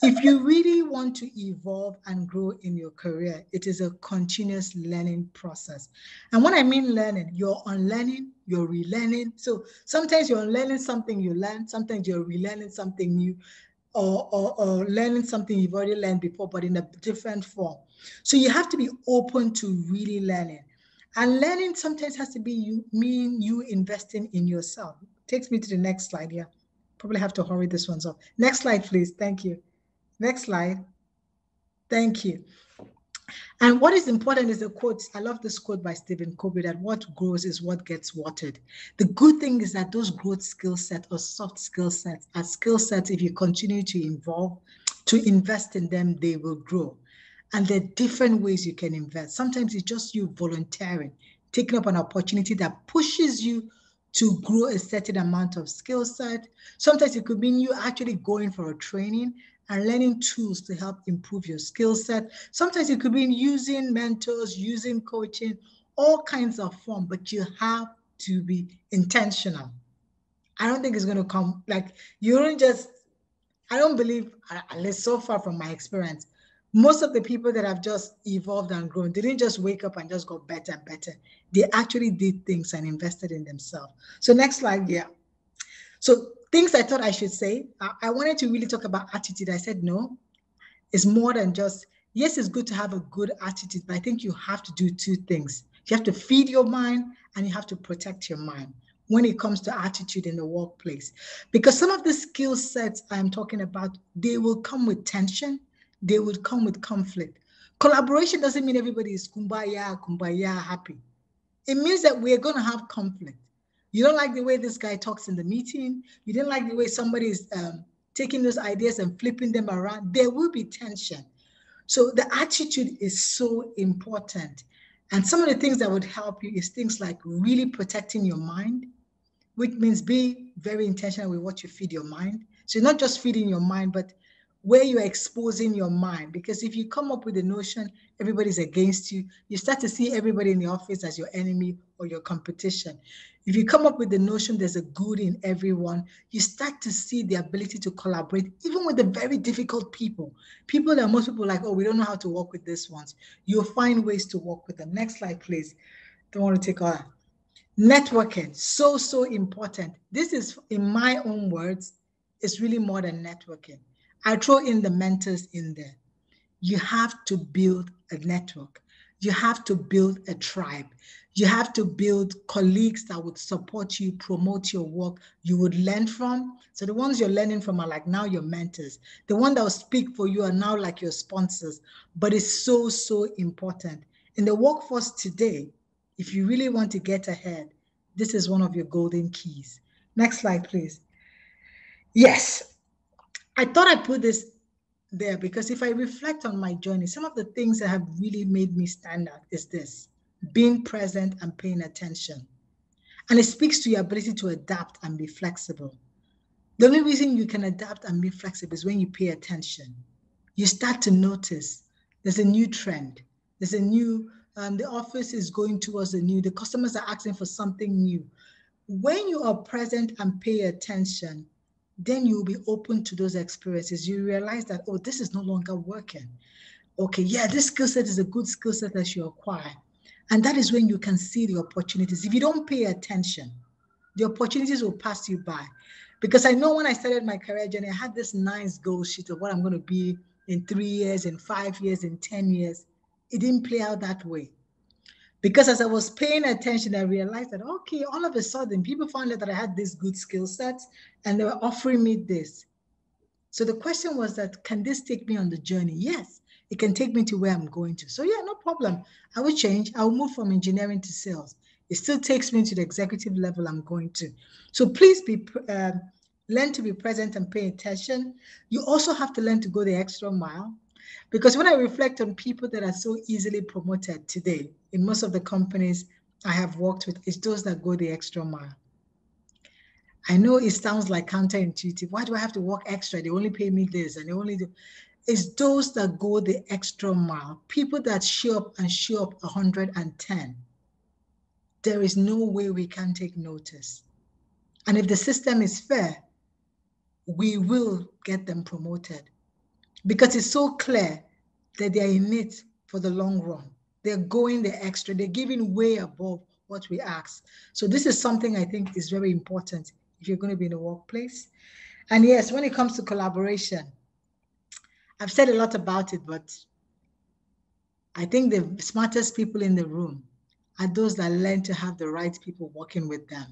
If you really want to evolve and grow in your career, it is a continuous learning process. And when I mean learning, you're unlearning, you're relearning. So sometimes you're unlearning something you learned, sometimes you're relearning something new or, or, or learning something you've already learned before, but in a different form. So you have to be open to really learning. And learning sometimes has to be you mean you investing in yourself. Takes me to the next slide here. Probably have to hurry this one's up. Next slide, please. Thank you. Next slide. Thank you. And what is important is the quote. I love this quote by Stephen Covey that what grows is what gets watered. The good thing is that those growth skill sets or soft skill sets are skill sets, if you continue to involve, to invest in them, they will grow. And there are different ways you can invest. Sometimes it's just you volunteering, taking up an opportunity that pushes you to grow a certain amount of skill set. Sometimes it could mean you actually going for a training and learning tools to help improve your skill set. Sometimes it could be using mentors, using coaching, all kinds of form, but you have to be intentional. I don't think it's going to come like you don't just, I don't believe, at least so far from my experience, most of the people that have just evolved and grown didn't just wake up and just got better and better. They actually did things and invested in themselves. So next slide, yeah. So things I thought I should say. I, I wanted to really talk about attitude. I said, no, it's more than just, yes, it's good to have a good attitude, but I think you have to do two things. You have to feed your mind and you have to protect your mind when it comes to attitude in the workplace. Because some of the skill sets I'm talking about, they will come with tension, they will come with conflict. Collaboration doesn't mean everybody is kumbaya, kumbaya, happy. It means that we're going to have conflict. You don't like the way this guy talks in the meeting. You didn't like the way somebody is um, taking those ideas and flipping them around. There will be tension. So the attitude is so important. And some of the things that would help you is things like really protecting your mind, which means be very intentional with what you feed your mind. So you're not just feeding your mind, but where you're exposing your mind. Because if you come up with the notion everybody's against you, you start to see everybody in the office as your enemy or your competition. If you come up with the notion there's a good in everyone, you start to see the ability to collaborate, even with the very difficult people. People that most people like, oh, we don't know how to work with these ones. You'll find ways to work with them. Next slide, please. Don't want to take on. Networking, so, so important. This is, in my own words, it's really more than networking. I throw in the mentors in there. You have to build a network. You have to build a tribe. You have to build colleagues that would support you, promote your work, you would learn from. So the ones you're learning from are like now your mentors. The one that will speak for you are now like your sponsors. But it's so, so important. In the workforce today, if you really want to get ahead, this is one of your golden keys. Next slide, please. Yes, I thought I put this there because if I reflect on my journey, some of the things that have really made me stand out is this being present and paying attention. And it speaks to your ability to adapt and be flexible. The only reason you can adapt and be flexible is when you pay attention. You start to notice there's a new trend, there's a new, um, the office is going towards a new, the customers are asking for something new. When you are present and pay attention, then you'll be open to those experiences. You realize that, oh, this is no longer working. Okay, yeah, this skill set is a good skill set that you acquire. And that is when you can see the opportunities. If you don't pay attention, the opportunities will pass you by. Because I know when I started my career journey, I had this nice goal sheet of what I'm going to be in three years, in five years, in 10 years. It didn't play out that way. Because as I was paying attention, I realized that, okay, all of a sudden, people found out that I had this good skill sets and they were offering me this. So the question was that, can this take me on the journey? Yes, it can take me to where I'm going to. So yeah, no problem. I will change. I will move from engineering to sales. It still takes me to the executive level I'm going to. So please be um, learn to be present and pay attention. You also have to learn to go the extra mile. Because when I reflect on people that are so easily promoted today in most of the companies I have worked with, it's those that go the extra mile. I know it sounds like counterintuitive. Why do I have to work extra? They only pay me this and they only do. It's those that go the extra mile, people that show up and show up 110. There is no way we can take notice. And if the system is fair, we will get them promoted because it's so clear that they're in it for the long run. They're going the extra, they're giving way above what we ask. So this is something I think is very important if you're going to be in the workplace. And yes, when it comes to collaboration, I've said a lot about it, but I think the smartest people in the room are those that learn to have the right people working with them.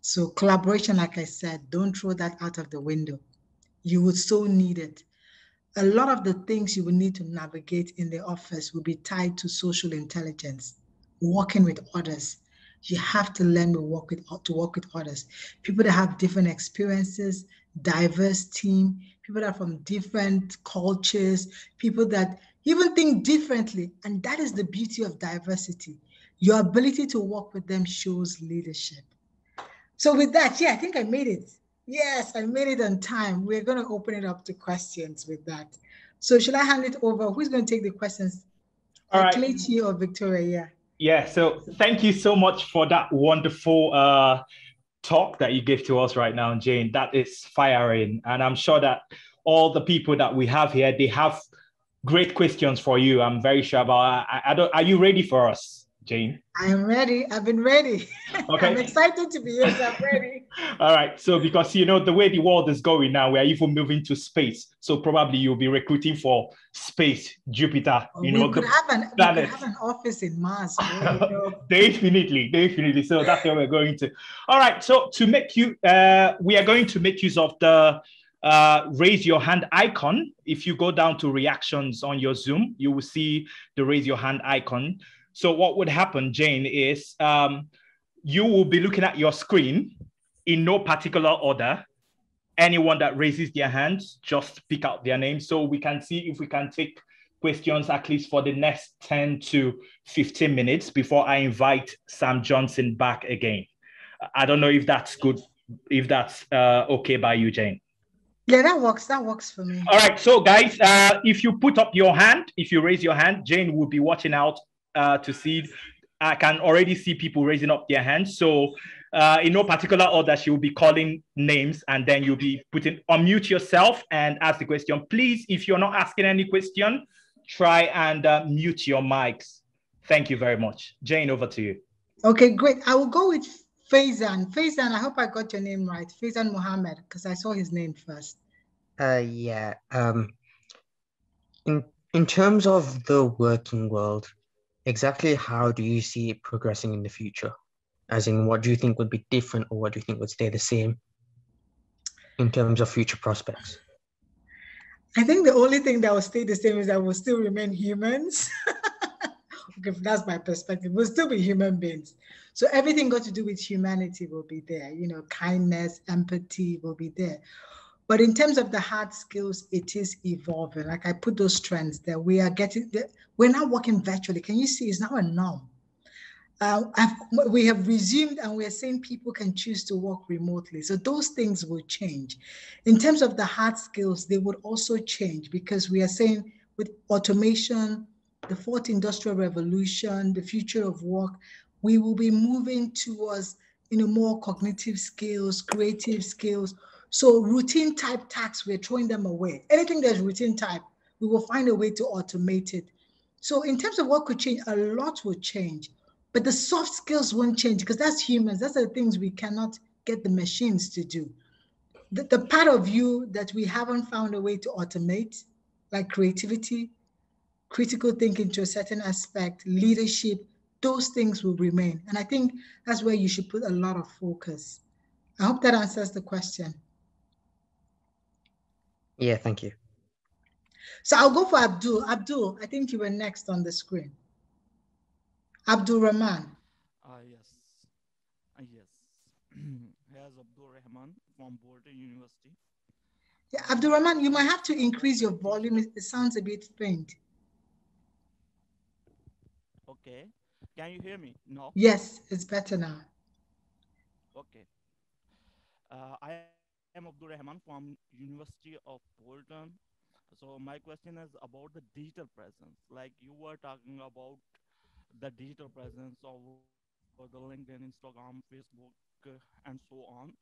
So collaboration, like I said, don't throw that out of the window. You would so need it. A lot of the things you will need to navigate in the office will be tied to social intelligence, working with others. You have to learn to work with to work with others. People that have different experiences, diverse team, people that are from different cultures, people that even think differently. And that is the beauty of diversity. Your ability to work with them shows leadership. So with that, yeah, I think I made it. Yes, I made it on time. We're going to open it up to questions with that. So should I hand it over? Who's going to take the questions? All right. Clayton or Victoria? Yeah. Yeah. So thank you so much for that wonderful uh, talk that you gave to us right now, Jane. That is firing, and I'm sure that all the people that we have here, they have great questions for you. I'm very sure about. I, I don't. Are you ready for us? Jane? I am ready. I've been ready. Okay. I'm excited to be here. So I'm ready. All right. So because you know the way the world is going now, we are even moving to space. So probably you'll be recruiting for space, Jupiter. Oh, you know, we could, have an, we could have an office in Mars. Definitely, definitely. So that's where we're going to. All right. So to make you, uh, we are going to make use of the uh, raise your hand icon. If you go down to reactions on your Zoom, you will see the raise your hand icon. So what would happen, Jane, is um, you will be looking at your screen in no particular order. Anyone that raises their hands, just pick out their name so we can see if we can take questions at least for the next 10 to 15 minutes before I invite Sam Johnson back again. I don't know if that's good, if that's uh, okay by you, Jane. Yeah, that works. That works for me. All right. So, guys, uh, if you put up your hand, if you raise your hand, Jane will be watching out uh, to see. I can already see people raising up their hands. So uh, in no particular order, she will be calling names and then you'll be putting unmute yourself and ask the question. Please, if you're not asking any question, try and uh, mute your mics. Thank you very much. Jane, over to you. Okay, great. I will go with Faizan. Faizan, I hope I got your name right. Faizan Mohammed, because I saw his name first. Uh, yeah. Um, in in terms of the working world, exactly how do you see it progressing in the future? As in, what do you think would be different or what do you think would stay the same in terms of future prospects? I think the only thing that will stay the same is that we'll still remain humans. okay, that's my perspective. We'll still be human beings. So everything got to do with humanity will be there. You know, kindness, empathy will be there. But in terms of the hard skills, it is evolving. Like I put those trends there. We are getting, we're now working virtually. Can you see? It's now a norm. Uh, we have resumed and we're saying people can choose to work remotely. So those things will change. In terms of the hard skills, they would also change because we are saying with automation, the fourth industrial revolution, the future of work, we will be moving towards you know more cognitive skills, creative skills. So routine type tasks, we're throwing them away. Anything that's routine type, we will find a way to automate it. So in terms of what could change, a lot will change, but the soft skills won't change because that's humans. That's the things we cannot get the machines to do. The, the part of you that we haven't found a way to automate, like creativity, critical thinking to a certain aspect, leadership, those things will remain. And I think that's where you should put a lot of focus. I hope that answers the question. Yeah, thank you. So I'll go for Abdul. Abdul, I think you were next on the screen. Abdul Rahman. Uh, yes. Uh, yes. Here's Abdul Rahman from Bolton University. Yeah, Abdul Rahman, you might have to increase your volume. It sounds a bit faint. Okay. Can you hear me? No. Yes, it's better now. Okay. Uh, I am Abdul Rahman from University of Bolton. So my question is about the digital presence. Like you were talking about the digital presence of the LinkedIn, Instagram, Facebook, and so on.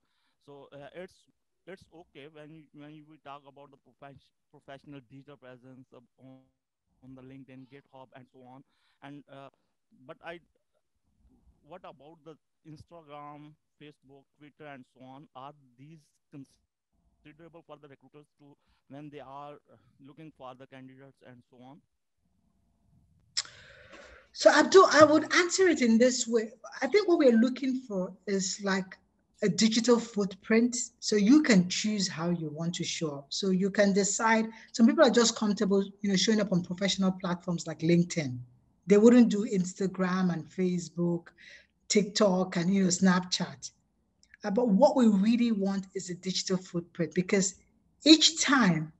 So uh, it's it's okay when when you, we talk about the prof- professional digital presence on, on the LinkedIn, GitHub, and so on. And uh, but I, what about the Instagram, Facebook, Twitter, and so on? Are these considerable for the recruiters to when they are uh, looking for the candidates and so on? So Abdul, I would answer it in this way. I think what we're looking for is like a digital footprint. So you can choose how you want to show up. So you can decide. Some people are just comfortable, you know, showing up on professional platforms like LinkedIn. They wouldn't do Instagram and Facebook, TikTok, and you know, Snapchat. Uh, but what we really want is a digital footprint because each time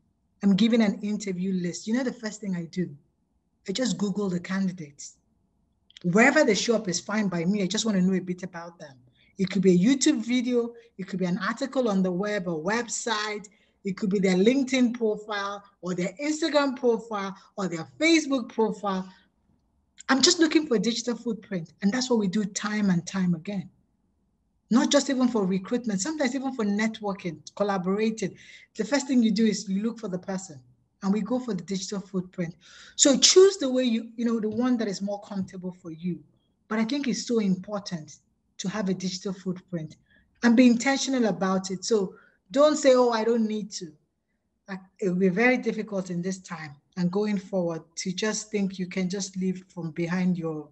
I'm given an interview list, you know, the first thing I do, I just Google the candidates. Wherever they show up is fine by me. I just want to know a bit about them. It could be a YouTube video, it could be an article on the web, a website, it could be their LinkedIn profile or their Instagram profile or their Facebook profile. I'm just looking for a digital footprint. And that's what we do time and time again. Not just even for recruitment, sometimes even for networking, collaborating. The first thing you do is you look for the person and we go for the digital footprint. So choose the way you, you know, the one that is more comfortable for you. But I think it's so important to have a digital footprint and be intentional about it. So don't say, oh, I don't need to. Like, it will be very difficult in this time and going forward to just think you can just live from behind your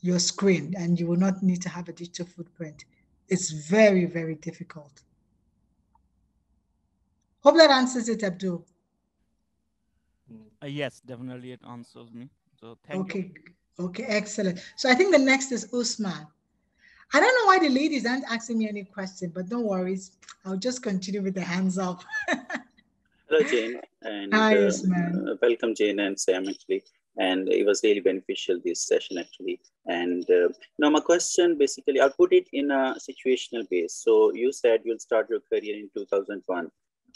your screen and you will not need to have a digital footprint. It's very, very difficult. Hope that answers it, Abdul. Uh, yes, definitely it answers me. So thank okay. you. Okay, excellent. So I think the next is Usman. I don't know why the ladies aren't asking me any question, but don't worry. I'll just continue with the hands up. Hello, Jane. And Hi, uh, Usman. uh, welcome, Jane and Sam, actually. And it was really beneficial, this session, actually. And uh, now my question, basically, I'll put it in a situational base. So you said you'll start your career in 2001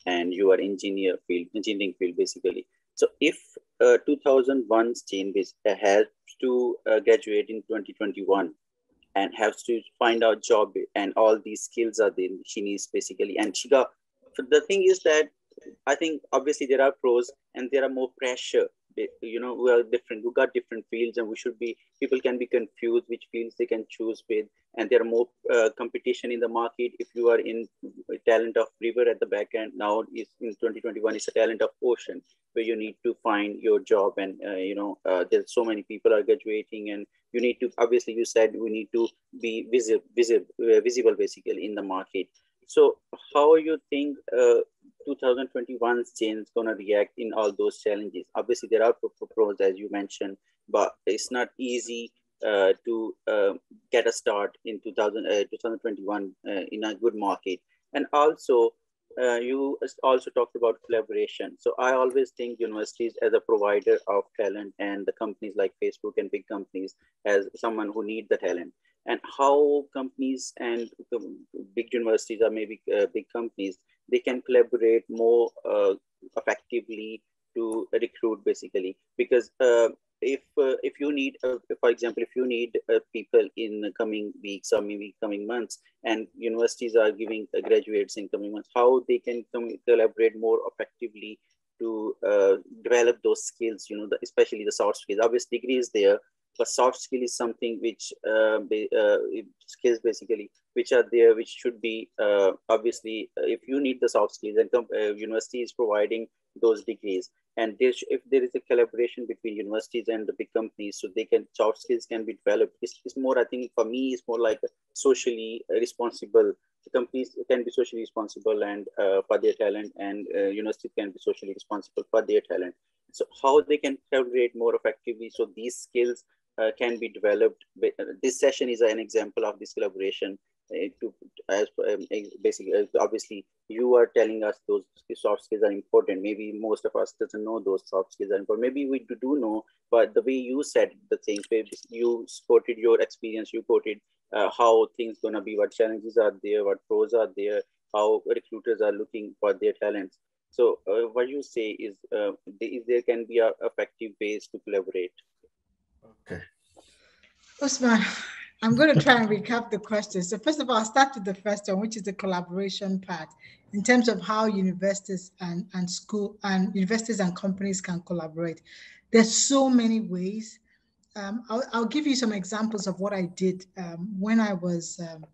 and you are engineer field, engineering field, basically. So if uh, 2001 Jane has to uh, graduate in 2021 and has to find out job and all these skills are there she needs basically and she got the thing is that i think obviously there are pros and there are more pressure you know we are different we got different fields and we should be people can be confused which fields they can choose with. And there are more uh, competition in the market. If you are in talent of river at the back end now is in 2021 is a talent of ocean where you need to find your job and uh, you know uh, there's so many people are graduating and you need to obviously you said we need to be visible visible uh, visible basically in the market. So how you think uh, 2021 change is going to react in all those challenges? Obviously, there are pros, as you mentioned, but it's not easy uh, to uh, get a start in 2000, uh, 2021 uh, in a good market. And also, uh, you also talked about collaboration. So I always think universities as a provider of talent and the companies like Facebook and big companies as someone who need the talent and how companies and big universities or maybe uh, big companies they can collaborate more uh, effectively to recruit basically. Because uh, if uh, if you need uh, for example if you need uh, people in the coming weeks or maybe coming months and universities are giving uh, graduates in coming months how they can come, collaborate more effectively to uh, develop those skills you know the, especially the soft skills. Obviously degree is there but soft skill is something which uh, be, skills basically which are there which should be obviously if you need the soft skills and university is providing those degrees. And if there is a collaboration between universities and the big companies so they can soft skills can be developed. It's, it's more i think for me it's more like socially responsible. The companies can be socially responsible and uh, for their talent and uh, universities can be socially responsible for their talent. So how they can collaborate more effectively so these skills uh, can be developed. This session is an example of this collaboration uh, to as um, basically uh, obviously you are telling us those soft skills are important. Maybe most of us doesn't know those soft skills are important. Maybe we do know but the way you said the things you quoted your experience you quoted uh, how things gonna be what challenges are there what pros are there how recruiters are looking for their talents. So uh, what you say is uh, if there can be a effective ways to collaborate okay Usman, I'm going to try and recap the questions. So first of all, I'll start with the first one, which is the collaboration part in terms of how universities and, and school and universities and companies can collaborate. There's so many ways. Um, I'll, I'll, give you some examples of what I did um, when I was, um,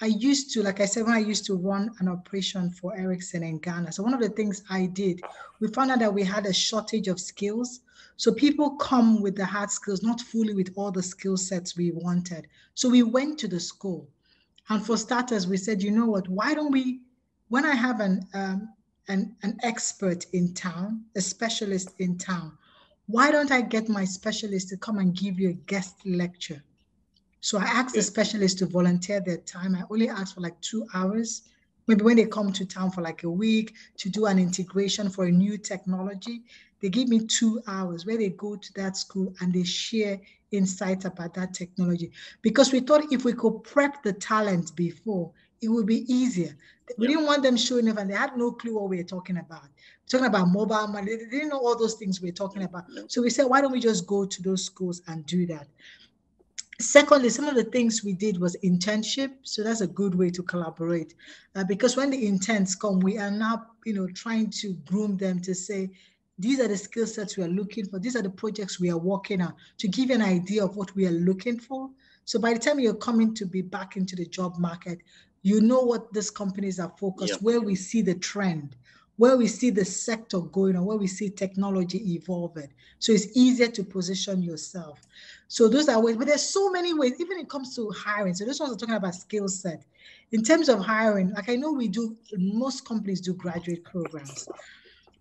I used to, like I said, when I used to run an operation for Ericsson in Ghana. So one of the things I did, we found out that we had a shortage of skills so people come with the hard skills, not fully with all the skill sets we wanted. So we went to the school. And for starters, we said, you know what, why don't we, when I have an, um, an, an expert in town, a specialist in town, why don't I get my specialist to come and give you a guest lecture? So I asked the specialist to volunteer their time. I only asked for like two hours. Maybe when they come to town for like a week to do an integration for a new technology, they give me two hours where they go to that school and they share insights about that technology. Because we thought if we could prep the talent before, it would be easier. We didn't want them showing up and they had no clue what we were talking about. We're talking about mobile money. They didn't know all those things we are talking about. So we said, why don't we just go to those schools and do that? Secondly, some of the things we did was internship. So that's a good way to collaborate. Uh, because when the interns come, we are now, you know, trying to groom them to say, these are the skill sets we are looking for. These are the projects we are working on to give you an idea of what we are looking for. So by the time you're coming to be back into the job market, you know what these companies are focused, yep. where we see the trend, where we see the sector going on, where we see technology evolving. So it's easier to position yourself. So those are ways, but there's so many ways, even it comes to hiring. So this one's talking about skill set. In terms of hiring, like I know we do, most companies do graduate programs.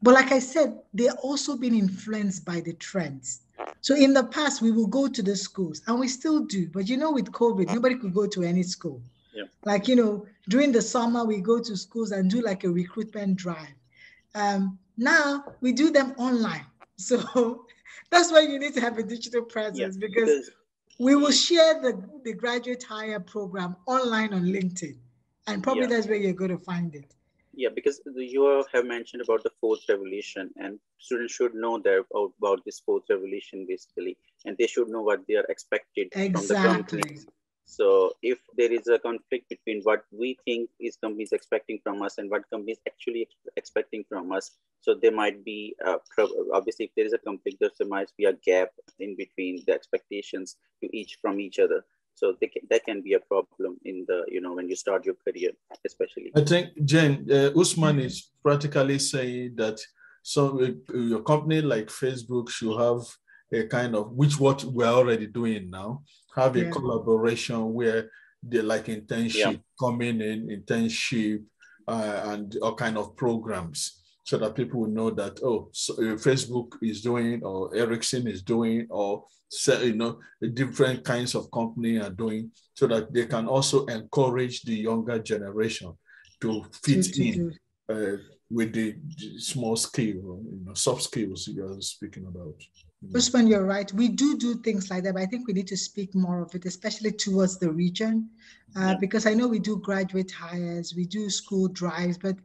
But like I said, they're also being influenced by the trends. So in the past, we will go to the schools and we still do. But you know, with COVID, nobody could go to any school. Yeah. Like, you know, during the summer, we go to schools and do like a recruitment drive. Um, now we do them online. So that's why you need to have a digital presence yeah, because, because we will share the, the graduate hire program online on LinkedIn. And probably yeah. that's where you're going to find it yeah because you have mentioned about the fourth revolution and students should know that about this fourth revolution basically and they should know what they are expected exactly. from the companies so if there is a conflict between what we think is companies expecting from us and what companies actually ex expecting from us so there might be uh, obviously if there is a conflict there might be a gap in between the expectations to each from each other so can, that can be a problem in the you know when you start your career especially. I think Jane uh, usman is practically saying that so uh, your company like facebook should have a kind of which what we're already doing now have a collaboration where they like internship yeah. coming in internship uh, and all kind of programs so that people will know that oh so uh, facebook is doing or ericsson is doing or you know different kinds of company are doing so that they can also encourage the younger generation to fit in uh, with the, small scale you know soft skills you are speaking about. Usman, you're right. We do do things like that, but I think we need to speak more of it, especially towards the region, uh, because I know we do graduate hires, we do school drives, but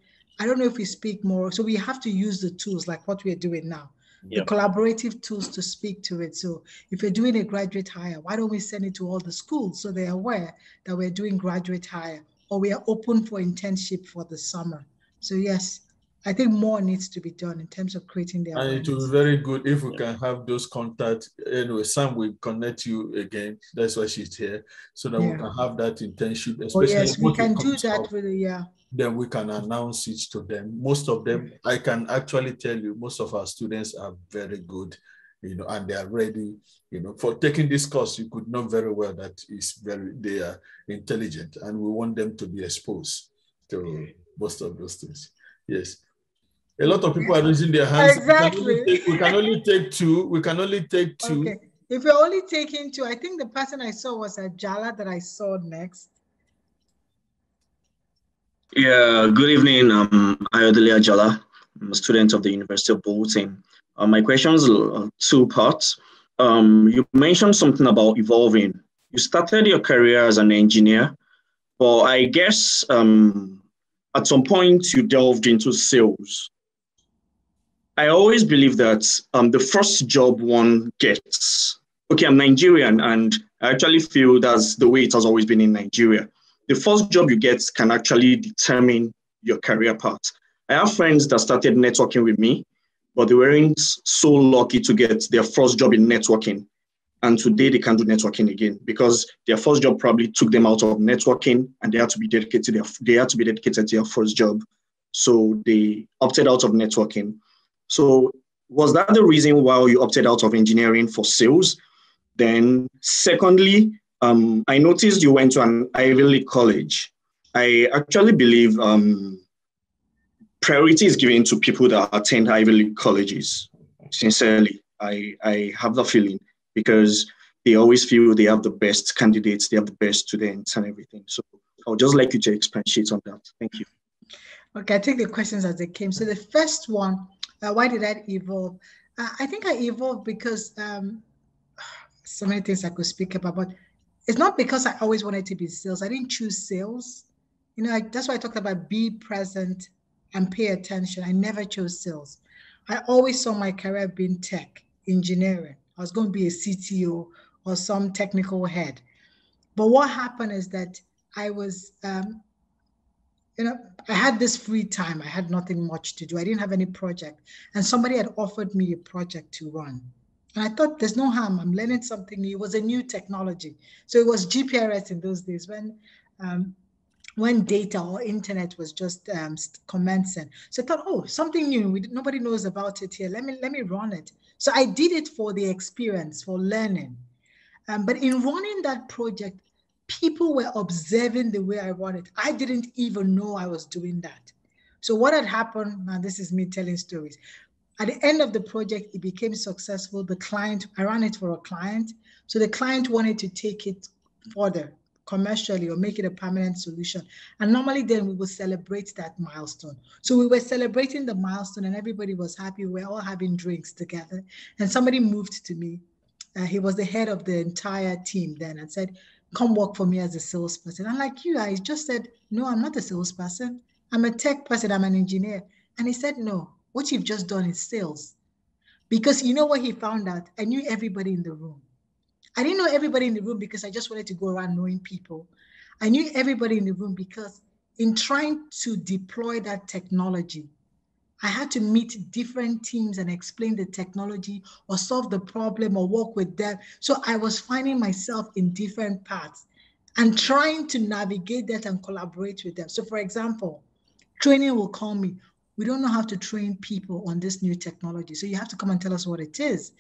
I don't know if we speak more. So we have to use the tools like what we're doing now, yep. the collaborative tools to speak to it. So if we're doing a graduate hire, why don't we send it to all the schools so they're aware that we're doing graduate hire or we are open for internship for the summer. So yes, I think more needs to be done in terms of creating the. And it will be very good if we can have those contacts. Anyway, Sam will connect you again. That's why she's here, so that yeah. we can have that internship. Oh, especially oh, yes, we can do that with the yeah then we can announce it to them. Most of them, I can actually tell you, most of our students are very good, you know, and they are ready, you know, for taking this course. You could know very well that is very they are intelligent, and we want them to be exposed to most of those things. Yes. A lot of people are raising their hands. Exactly. We can, take, we can only take two. We can only take two. Okay. If you're only taking two, I think the person I saw was Ajala that I saw next. Yeah, good evening. I'm Ayodele Ajala. I'm a student of the University of Bolton. Uh, my questions are two parts. Um, you mentioned something about evolving. You started your career as an engineer, but I guess um, at some point you delved into sales. I always believe that um, the first job one gets, okay, I'm Nigerian, and I actually feel that's the way it has always been in Nigeria the first job you get can actually determine your career path. I have friends that started networking with me, but they weren't so lucky to get their first job in networking. And today they can't do networking again because their first job probably took them out of networking and they had to be dedicated they had to be dedicated to their first job. So they opted out of networking. So was that the reason why you opted out of engineering for sales? Then secondly, um, I noticed you went to an Ivy League college. I actually believe um, priority is given to people that attend Ivy League colleges. Sincerely, I, I have the feeling because they always feel they have the best candidates, they have the best students and everything. So I would just like you to expatiate on that. Thank you. Okay, I take the questions as they came. So the first one, uh, why did I evolve? Uh, I think I evolved because um, so many things I could speak about, but it's not because I always wanted to be sales. I didn't choose sales. You know, I, that's why I talked about be present and pay attention. I never chose sales. I always saw my career being tech, engineering. I was going to be a CTO or some technical head. But what happened is that I was, um, you know, I had this free time. I had nothing much to do. I didn't have any project. And somebody had offered me a project to run. And I thought there's no harm. I'm learning something new. It was a new technology. So it was GPRS in those days when um, when data or internet was just um, commencing. So I thought, oh, something new. We, nobody knows about it here. Let me let me run it. So I did it for the experience, for learning. Um, but in running that project, people were observing the way I it. I didn't even know I was doing that. So what had happened, now this is me telling stories. At the end of the project, it became successful. The client, I ran it for a client. So the client wanted to take it further commercially or make it a permanent solution. And normally then we would celebrate that milestone. So we were celebrating the milestone and everybody was happy. We were all having drinks together. And somebody moved to me. Uh, he was the head of the entire team then and said, come work for me as a salesperson. I'm like, you I just said, no, I'm not a salesperson. I'm a tech person, I'm an engineer. And he said, no, what you've just done is sales. Because you know what he found out? I knew everybody in the room. I didn't know everybody in the room because I just wanted to go around knowing people. I knew everybody in the room because in trying to deploy that technology, I had to meet different teams and explain the technology or solve the problem or work with them. So I was finding myself in different paths and trying to navigate that and collaborate with them. So, for example, training will call me we don't know how to train people on this new technology. So you have to come and tell us what it is.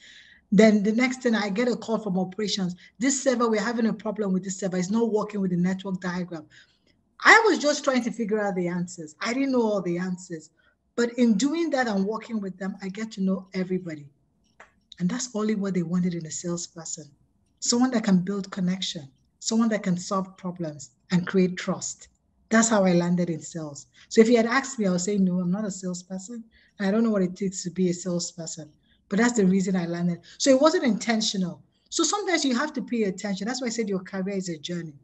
Then the next thing I get a call from operations. This server, we're having a problem with this server. It's not working with the network diagram. I was just trying to figure out the answers. I didn't know all the answers. But in doing that and working with them, I get to know everybody. And that's only what they wanted in a salesperson someone that can build connection, someone that can solve problems and create trust. That's how I landed in sales. So if you had asked me, I would say, no, I'm not a salesperson. I don't know what it takes to be a salesperson. But that's the reason I landed. So it wasn't intentional. So sometimes you have to pay attention. That's why I said your career is a journey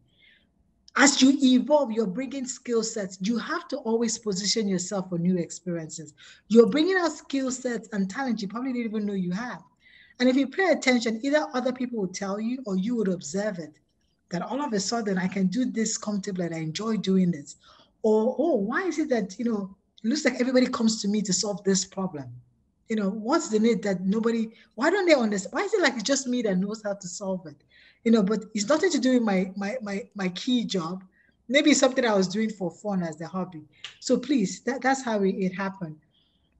as you evolve, you're bringing skill sets. You have to always position yourself for new experiences. You're bringing out skill sets and talent you probably didn't even know you have. And if you pay attention, either other people will tell you or you would observe it that all of a sudden I can do this comfortably and I enjoy doing this. Or, oh, why is it that, you know, it looks like everybody comes to me to solve this problem? You know, what's the need that nobody, why don't they understand? Why is it like it's just me that knows how to solve it? You know, but it's nothing to do with my my my my key job. Maybe it's something I was doing for fun as a hobby. So please, that, that's how it, it happened.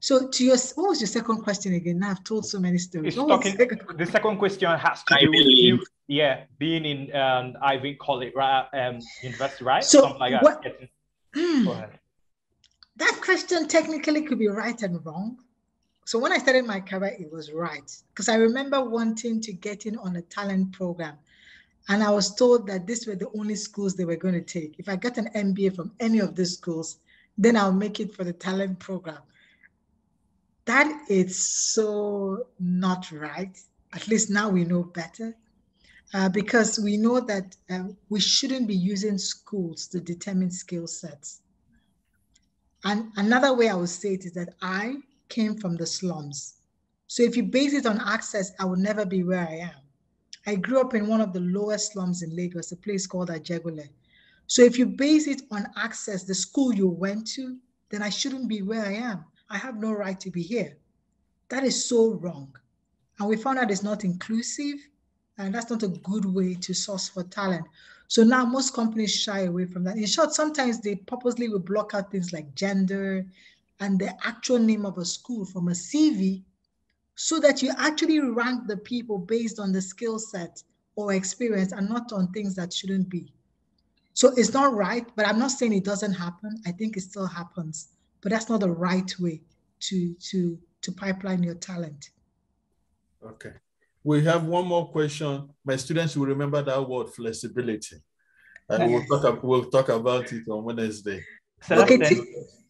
So to your what was your second question again? Now I've told so many stories. Talking, the, second the, second question has to do with you, yeah, being in um, Ivy College, right? Um, university, right? So Something like what, that. Mm, that question technically could be right and wrong. So when I started my career, it was right because I remember wanting to get in on a talent program and I was told that these were the only schools they were going to take. If I get an MBA from any of these schools, then I'll make it for the talent program. That is so not right. At least now we know better. Uh, because we know that uh, we shouldn't be using schools to determine skill sets. And another way I would say it is that I came from the slums. So if you base it on access, I would never be where I am. I grew up in one of the lowest slums in Lagos, a place called Ajegunle. So if you base it on access, the school you went to, then I shouldn't be where I am. I have no right to be here. That is so wrong. And we found out it's not inclusive, and that's not a good way to source for talent. So now most companies shy away from that. In short, sometimes they purposely will block out things like gender and the actual name of a school from a CV so that you actually rank the people based on the skill set or experience and not on things that shouldn't be. So it's not right, but I'm not saying it doesn't happen. I think it still happens, but that's not the right way to to to pipeline your talent. Okay. We have one more question. My students will remember that word flexibility. And yes. we'll talk we'll talk about it on Wednesday. So okay.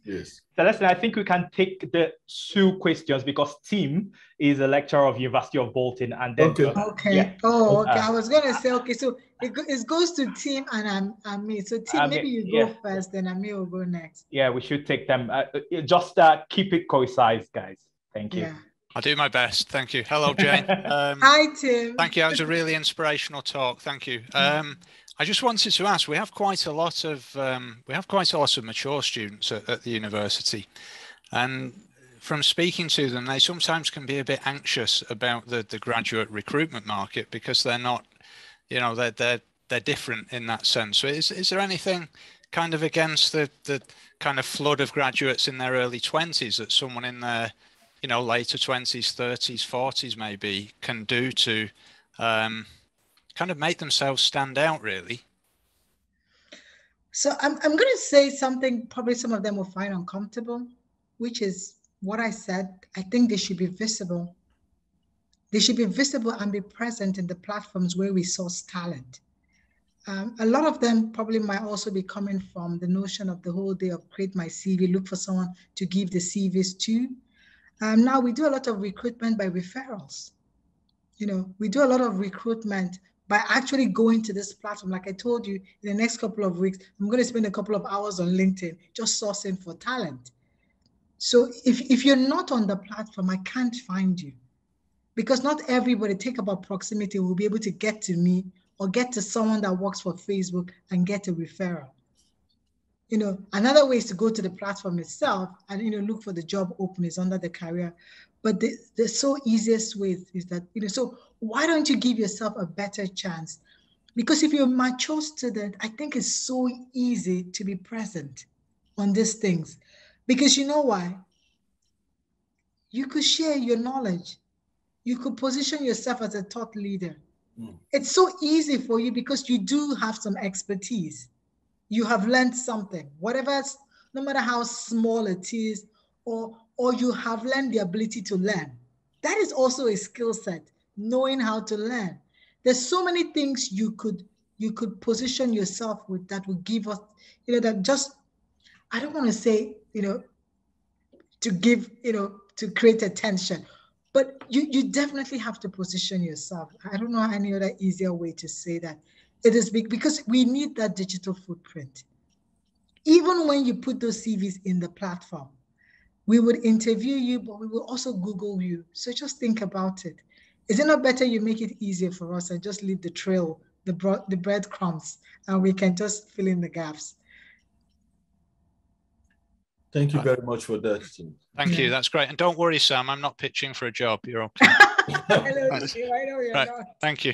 Yes. Celeste, I think we can take the two questions because Tim is a lecturer of University of Bolton, and then okay. okay. Yeah. Oh, okay. Uh, I was gonna say okay, so it, it goes to Tim and I'm, I'm me. So Tim, maybe you go yeah. first, then Ami will go next. Yeah, we should take them. Uh, uh just uh, keep it concise, guys. Thank you. Yeah. I'll do my best. Thank you. Hello, Jane. Um, Hi, Tim. Thank you. That was a really inspirational talk. Thank you. Um, I just wanted to ask. We have quite a lot of um, we have quite a lot of mature students at, at the university, and from speaking to them, they sometimes can be a bit anxious about the, the graduate recruitment market because they're not, you know, they're they're they're different in that sense. So is is there anything kind of against the the kind of flood of graduates in their early twenties that someone in their, you know, later twenties, thirties, forties maybe can do to um, kind of make themselves stand out, really. So I'm, I'm going to say something probably some of them will find uncomfortable, which is what I said. I think they should be visible. They should be visible and be present in the platforms where we source talent. Um, a lot of them probably might also be coming from the notion of the whole day of create my CV, look for someone to give the CVs to. Um, now we do a lot of recruitment by referrals. You know, we do a lot of recruitment by actually going to this platform. Like I told you, in the next couple of weeks, I'm going to spend a couple of hours on LinkedIn just sourcing for talent. So if, if you're not on the platform, I can't find you because not everybody, take about proximity, will be able to get to me or get to someone that works for Facebook and get a referral. You know, another way is to go to the platform itself and, you know, look for the job openings under the career. But the, the so easiest way is that, you know, so why don't you give yourself a better chance? Because if you're a mature student, I think it's so easy to be present on these things. Because you know why? You could share your knowledge. You could position yourself as a thought leader. Mm. It's so easy for you because you do have some expertise. you have learned something, whatever, no matter how small it is, or, or you have learned the ability to learn. That is also a skill set, knowing how to learn. There's so many things you could you could position yourself with that would give us, you know, that just I don't want to say, you know, to give, you know, to create attention, but you you definitely have to position yourself. I don't know any other easier way to say that. It is big because we need that digital footprint. Even when you put those CVs in the platform, we would interview you, but we will also Google you. So just think about it. Is it not better you make it easier for us and just leave the trail, the, bro- the breadcrumbs, and we can just fill in the gaps? Thank you very much for that. Thank yeah. you. That's great. And don't worry, Sam, I'm not pitching for a job. You're okay. Hello, I know you're right. not. Thank you.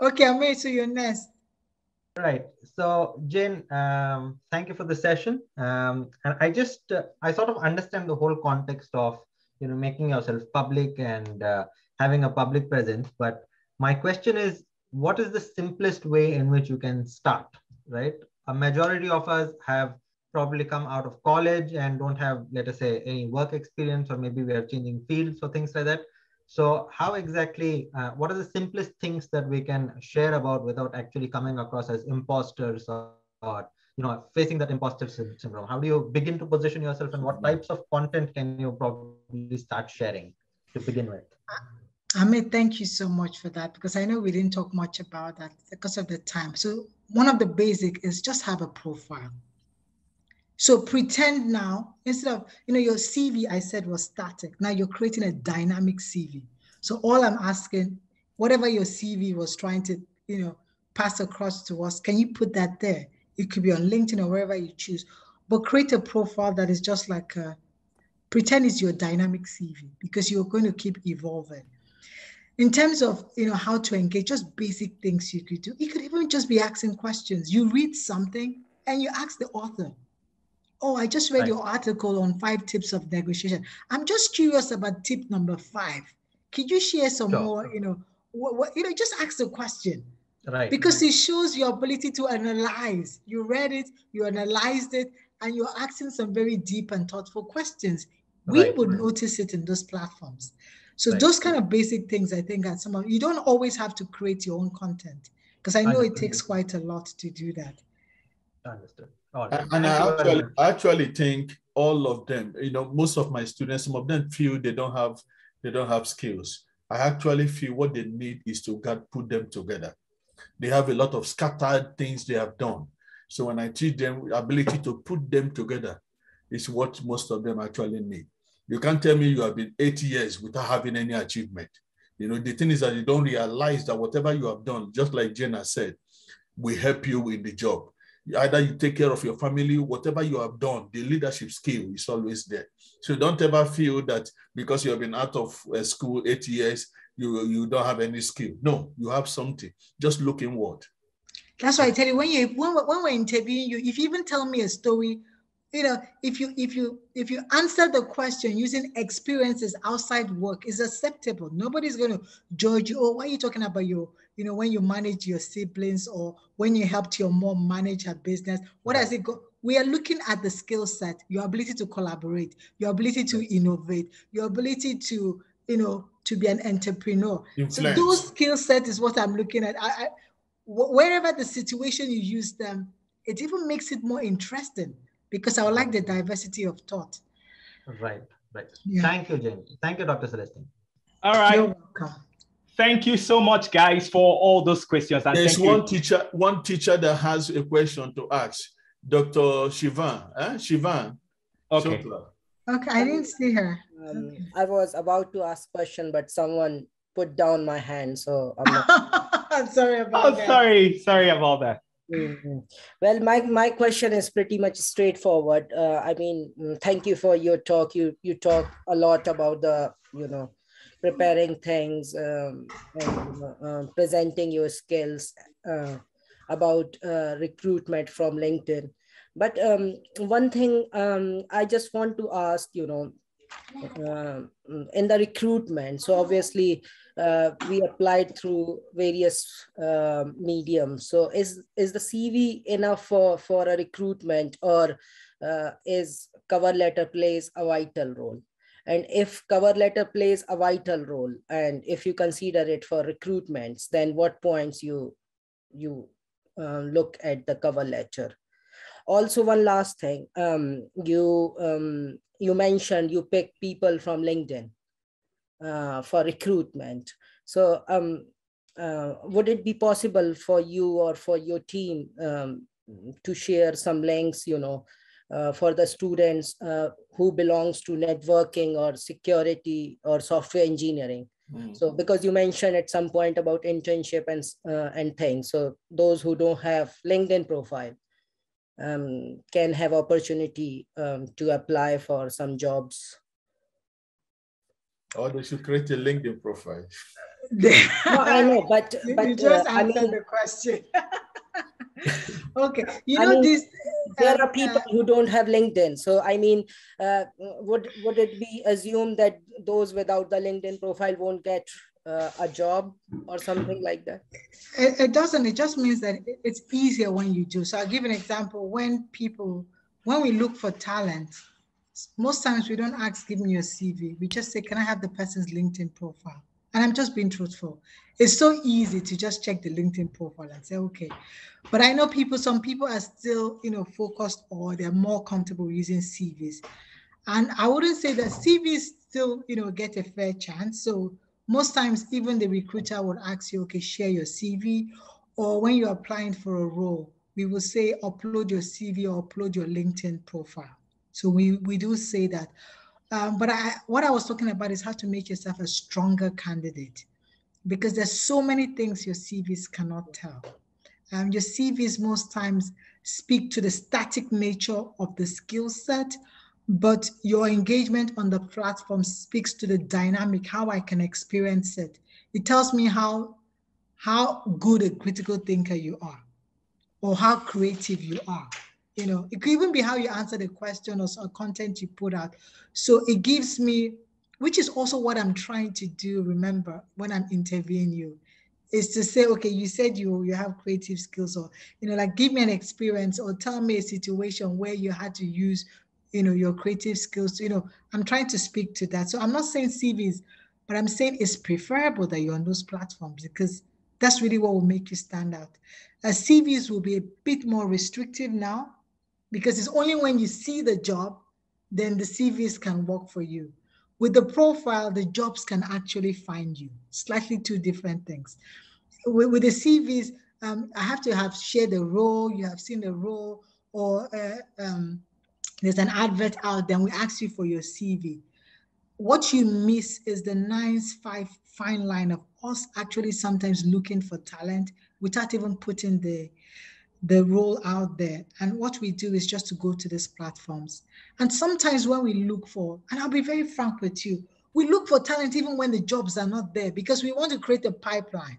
Okay, Amir, so you're next. Right. So, Jane, um, thank you for the session. Um, and I just, uh, I sort of understand the whole context of, you know, making yourself public and uh, having a public presence. But my question is, what is the simplest way in which you can start, right? A majority of us have probably come out of college and don't have, let us say, any work experience, or maybe we are changing fields or things like that. So how exactly, uh, what are the simplest things that we can share about without actually coming across as imposters or, or you know, facing that imposter syndrome? How do you begin to position yourself and what types of content can you probably start sharing to begin with? Amit, thank you so much for that because I know we didn't talk much about that because of the time. So one of the basic is just have a profile. So pretend now, instead of, you know, your CV I said was static. Now you're creating a dynamic CV. So all I'm asking, whatever your CV was trying to, you know, pass across to us, can you put that there? It could be on LinkedIn or wherever you choose, but create a profile that is just like a, pretend it's your dynamic CV because you're going to keep evolving. In terms of you know how to engage, just basic things you could do. You could even just be asking questions. You read something and you ask the author, oh, I just read right. your article on five tips of negotiation. I'm just curious about tip number five. Could you share some sure. more, you know, what, what, you know, just ask the question. Right. Because it shows your ability to analyze. You read it, you analyzed it, and you're asking some very deep and thoughtful questions. We right. would notice it in those platforms. So right. those kind of basic things, I think, are some of you don't always have to create your own content because I know it takes quite a lot to do that. Understood. And I actually, actually think all of them, you know, most of my students, some of them feel they don't have they don't have skills. I actually feel what they need is to get put them together. They have a lot of scattered things they have done. So when I teach them ability to put them together is what most of them actually need. You can't tell me you have been 80 years without having any achievement. You know, the thing is that you don't realize that whatever you have done, just like Jenna said, will help you in the job either you take care of your family, whatever you have done, the leadership skill is always there. So don't ever feel that because you have been out of uh, school eight years, you, you don't have any skill. No, you have something. Just look inward. That's why I tell you when you when, when we're interviewing you, if you even tell me a story, you know, if you if you if you answer the question using experiences outside work is acceptable. Nobody's going to judge you. Oh, why are you talking about your you know, when you manage your siblings or when you helped your mom manage her business, what does it go? We are looking at the skill set, your ability to collaborate, your ability to innovate, your ability to, you know, to be an entrepreneur. Influence. So those skill set is what I'm looking at. I, I, wherever the situation you use them, it even makes it more interesting because I would like the diversity of thought. Right, right. Yeah. Thank you, Jane. Thank you, Dr. Celestine. All right. You're welcome. Thank you so much, guys, for all those questions. And There's one you. teacher, one teacher that has a question to ask. Dr. Shivan. Eh? Shivan. Okay. Okay, I didn't see her. Um, okay. I was about to ask question, but someone put down my hand, so I'm not. I'm sorry about oh, that. sorry, sorry about that. Mm-hmm. Well, my my question is pretty much straightforward. Uh, I mean, mm, thank you for your talk. You you talk a lot about the you know preparing things um, and uh, presenting your skills uh, about uh, recruitment from LinkedIn. But um, one thing um, I just want to ask, you know, uh, in the recruitment. So obviously uh, we applied through various uh, mediums. So is, is the CV enough for, for a recruitment or uh, is cover letter plays a vital role? And if cover letter plays a vital role, and if you consider it for recruitments, then what points you you uh, look at the cover letter? Also, one last thing, um, you um, you mentioned you pick people from LinkedIn uh, for recruitment. So um, uh, would it be possible for you or for your team um, to share some links, you know, uh, for the students uh, who belongs to networking or security or software engineering? Mm. So because you mentioned at some point about internship and, uh, and things. So those who don't have LinkedIn profile, um, can have opportunity um, to apply for some jobs. Or they should create a LinkedIn profile. no, I know, but but you just uh, answered I mean, the question. okay, you I know mean, this. There uh, are people who don't have LinkedIn, so I mean, uh, would would it be assumed that those without the LinkedIn profile won't get uh, a job or something like that? It, it doesn't. It just means that it's easier when you do. So I'll give an example. When people, when we look for talent, most times we don't ask, give me your CV. We just say, can I have the person's LinkedIn profile? And I'm just being truthful. It's so easy to just check the LinkedIn profile and say, okay. But I know people, some people are still, you know, focused or they're more comfortable using CVs. And I wouldn't say that CVs still, you know, get a fair chance. So most times even the recruiter would ask you, okay, share your CV, or when you're applying for a role, we will say upload your CV or upload your LinkedIn profile. So we, we do say that. Um, but I, what I was talking about is how to make yourself a stronger candidate. Because there's so many things your CVs cannot tell. Um, your CVs most times speak to the static nature of the skill set but your engagement on the platform speaks to the dynamic how i can experience it. It tells me how how good a critical thinker you are or how creative you are you know it could even be how you answer the question or, content you put out so it gives me which is also what i'm trying to do remember when i'm interviewing you is to say okay you said you you have creative skills or you know like give me an experience or tell me a situation where you had to use you know, your creative skills. You know, I'm trying to speak to that. So I'm not saying CVs, but I'm saying it's preferable that you're on those platforms because that's really what will make you stand out. Uh, CVs will be a bit more restrictive now because it's only when you see the job, then the CVs can work for you. With the profile, the jobs can actually find you. Slightly two different things. With, with the CVs, um, I have to have shared the role, you have seen the role, or uh, um, there's an advert out there, we ask you for your CV. What you miss is the nice five fine line of us actually sometimes looking for talent without even putting the the role out there. And what we do is just to go to these platforms. And sometimes when we look for, and I'll be very frank with you, we look for talent even when the jobs are not there because we want to create a pipeline.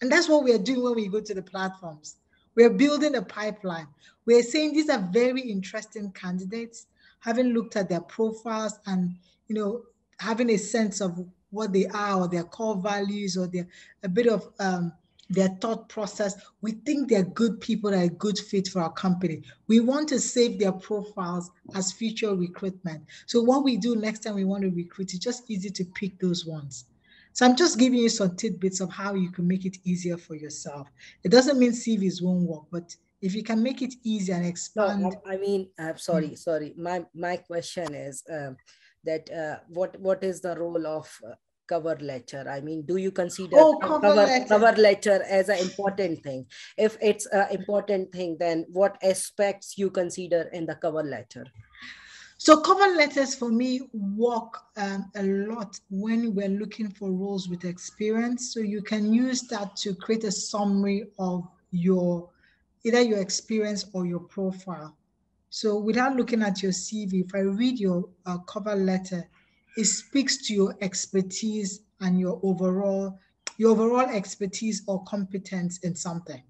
And that's what we are doing when we go to the platforms. We're building a pipeline. We're saying these are very interesting candidates, having looked at their profiles and you know having a sense of what they are or their core values or their a bit of um, their thought process. We think they're good people that are a good fit for our company. We want to save their profiles as future recruitment. So what we do next time we want to recruit, it's just easy to pick those ones. So I'm just giving you some tidbits of how you can make it easier for yourself. It doesn't mean CVs won't work, but if you can make it easy and expand. No, I mean, I'm sorry, mm. sorry. My my question is um, that uh, what what is the role of uh, cover letter? I mean, do you consider oh, cover, cover, letter. cover letter as an important thing? If it's an important thing, then what aspects you consider in the cover letter? So cover letters for me work um, a lot when we're looking for roles with experience. So you can use that to create a summary of your either your experience or your profile. So without looking at your CV, if I read your uh, cover letter, it speaks to your expertise and your overall your overall expertise or competence in something.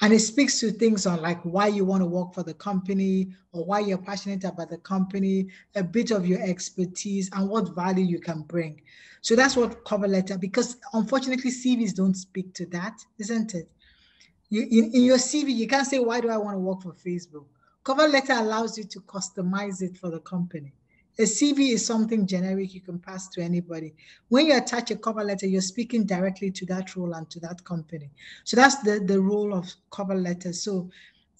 And it speaks to things on like why you want to work for the company or why you're passionate about the company, a bit of your expertise and what value you can bring. So that's what cover letter, because unfortunately CVs don't speak to that, isn't it? You, in, in your CV, you can't say, why do I want to work for Facebook? Cover letter allows you to customize it for the company. A CV is something generic you can pass to anybody. When you attach a cover letter, you're speaking directly to that role and to that company. So that's the, the role of cover letter. So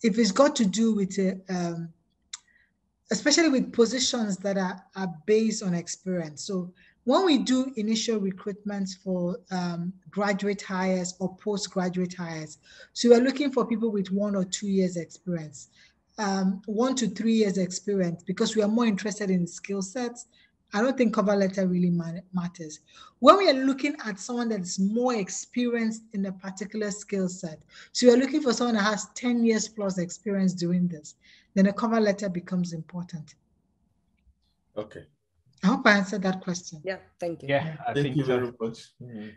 if it's got to do with, a, um, especially with positions that are, are based on experience. So when we do initial recruitments for um, graduate hires or postgraduate hires, so we're looking for people with one or two years experience um, one to three years experience because we are more interested in skill sets. I don't think cover letter really matters. When we are looking at someone that's more experienced in a particular skill set, so you're looking for someone that has 10 years plus experience doing this, then a cover letter becomes important. Okay. I hope I answered that question. Yeah, thank you. Yeah, I thank you so. very much. Mm.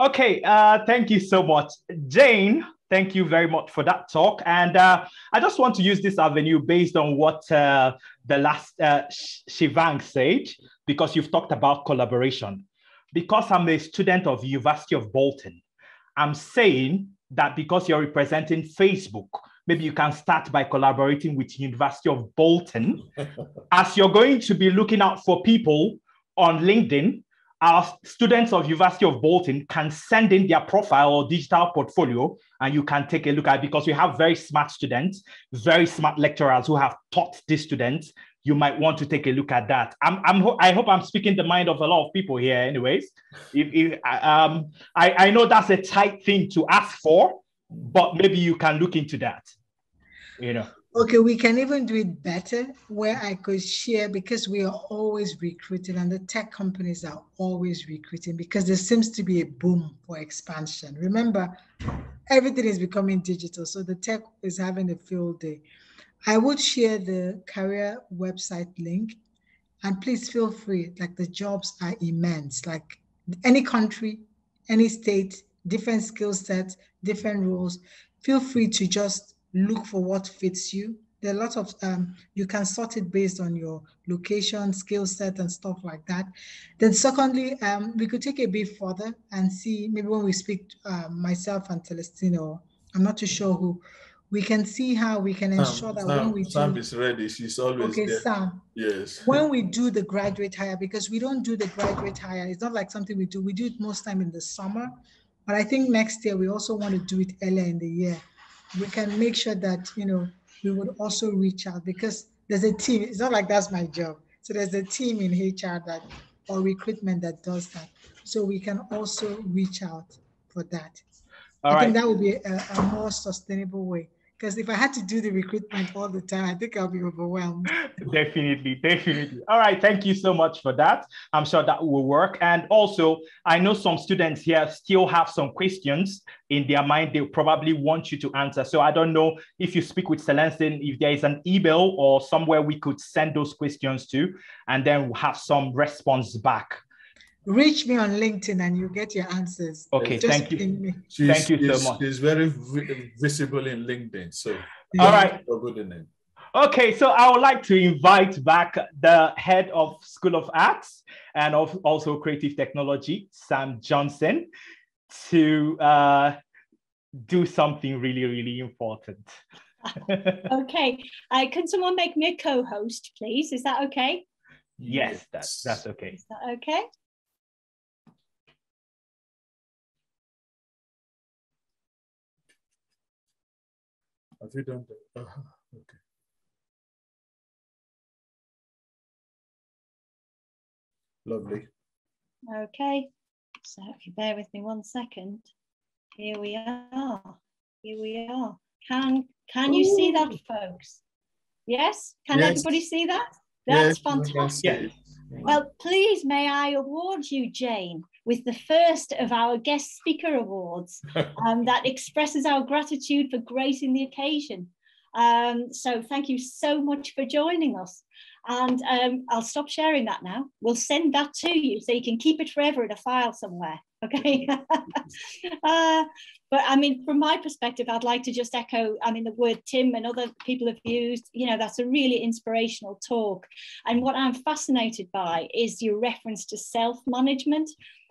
Okay, uh, thank you so much. Jane, thank you very much for that talk. And uh, I just want to use this avenue based on what uh, the last uh, Shivang said, because you've talked about collaboration. Because I'm a student of University of Bolton, I'm saying that because you're representing Facebook, maybe you can start by collaborating with University of Bolton, as you're going to be looking out for people on LinkedIn our students of University of Bolton can send in their profile or digital portfolio and you can take a look at because we have very smart students, very smart lecturers who have taught these students. You might want to take a look at that. I'm, I'm, I hope I'm speaking the mind of a lot of people here anyways. If, if, um, I, I know that's a tight thing to ask for, but maybe you can look into that, you know. Okay, we can even do it better where I could share because we are always recruiting and the tech companies are always recruiting because there seems to be a boom for expansion. Remember, everything is becoming digital, so the tech is having a field day. I would share the career website link and please feel free, like the jobs are immense, like any country, any state, different skill sets, different roles. Feel free to just look for what fits you. There are lots of, um, you can sort it based on your location, skill set, and stuff like that. Then, secondly, um, we could take a bit further and see maybe when we speak, uh, myself and Celestino, I'm not too sure who, we can see how we can ensure Sam, that Sam, when we Sam do, is ready. She's always okay. There. Sam, yes. When we do the graduate hire, because we don't do the graduate hire, it's not like something we do. We do it most time in the summer, but I think next year we also want to do it earlier in the year we can make sure that, you know, we would also reach out because there's a team. It's not like that's my job. So there's a team in HR that or recruitment that does that. So we can also reach out for that. All I right. think that would be a, a more sustainable way because if I had to do the recruitment all the time, I think I'll be overwhelmed. definitely, definitely. All right, thank you so much for that. I'm sure that will work. And also, I know some students here still have some questions in their mind they probably want you to answer. So I don't know if you speak with Celestine, if there is an email or somewhere we could send those questions to, and then we'll have some response back reach me on LinkedIn and you get your answers. Okay, Just thank you. Thank you so much. She's very visible in LinkedIn. So, yeah. all right. Okay, so I would like to invite back the head of School of Arts and of also Creative Technology, Sam Johnson, to uh, do something really, really important. okay, uh, can someone make me a co-host, please? Is that okay? Yes, that's that's okay. Is that okay? Have you done that? Uh, okay. Lovely. Okay, so if you bear with me one second, here we are. Here we are. Can can you Ooh. see that, folks? Yes. Can yes. everybody see that? That's yes, fantastic. Well, please may I award you, Jane, with the first of our guest speaker awards um, that expresses our gratitude for gracing the occasion. Um, so thank you so much for joining us. And um, I'll stop sharing that now. We'll send that to you so you can keep it forever in a file somewhere. Okay. uh, but I mean, from my perspective, I'd like to just echo, I mean, the word Tim and other people have used, you know, that's a really inspirational talk. And what I'm fascinated by is your reference to self management.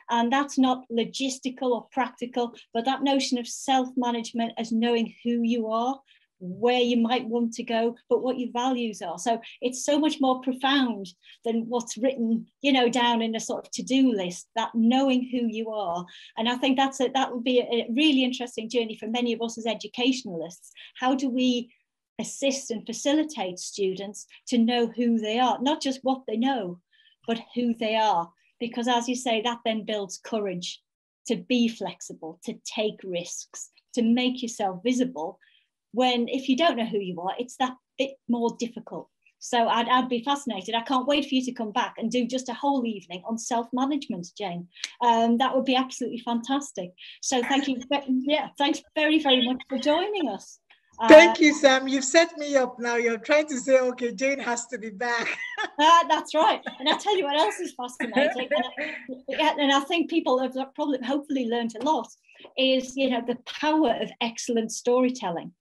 And that's not logistical or practical, but that notion of self management as knowing who you are where you might want to go, but what your values are. So it's so much more profound than what's written, you know, down in a sort of to-do list, that knowing who you are. And I think that's a, that would be a really interesting journey for many of us as educationalists. How do we assist and facilitate students to know who they are, not just what they know, but who they are? Because as you say, that then builds courage to be flexible, to take risks, to make yourself visible when if you don't know who you are, it's that bit more difficult. So I'd, I'd be fascinated. I can't wait for you to come back and do just a whole evening on self-management, Jane. Um, that would be absolutely fantastic. So thank you. Yeah, thanks very, very much for joining us. Thank uh, you, Sam. You've set me up now. You're trying to say, okay, Jane has to be back. uh, that's right. And I'll tell you what else is fascinating. and, I, and I think people have probably hopefully learned a lot is, you know, the power of excellent storytelling.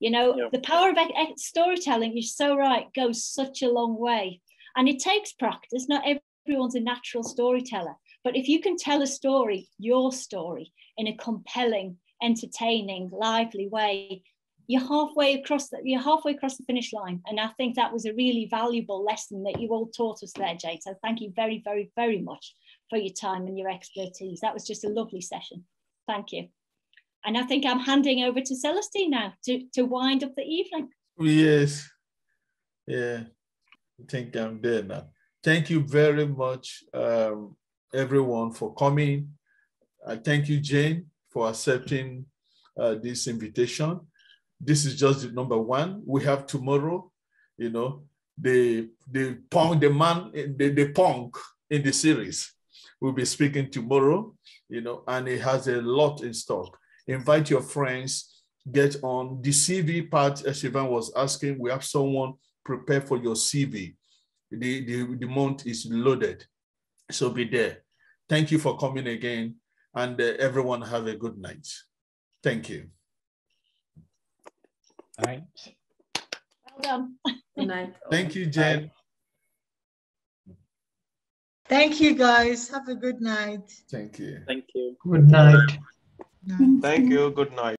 You know, yeah. the power of storytelling, you're so right, goes such a long way. And it takes practice. Not everyone's a natural storyteller. But if you can tell a story, your story, in a compelling, entertaining, lively way, you're halfway across the, you're halfway across the finish line. And I think that was a really valuable lesson that you all taught us there, Jade. So thank you very, very, very much for your time and your expertise. That was just a lovely session. Thank you. And I think I'm handing over to Celestine now to, to wind up the evening. Yes. Yeah. I think I'm there now. Thank you very much, um, everyone, for coming. I thank you, Jane, for accepting uh, this invitation. This is just the number one. We have tomorrow, you know, the the punk, the man, the, the punk in the series. We'll be speaking tomorrow, you know, and it has a lot in stock invite your friends, get on. The CV part, as Ivan was asking, we have someone prepare for your CV. The, the, the month is loaded. So be there. Thank you for coming again. And uh, everyone have a good night. Thank you. All right. Well done. Good night. Thank you, Jen. Thank you, guys. Have a good night. Thank you. Thank you. Good night. Thank you. Good night.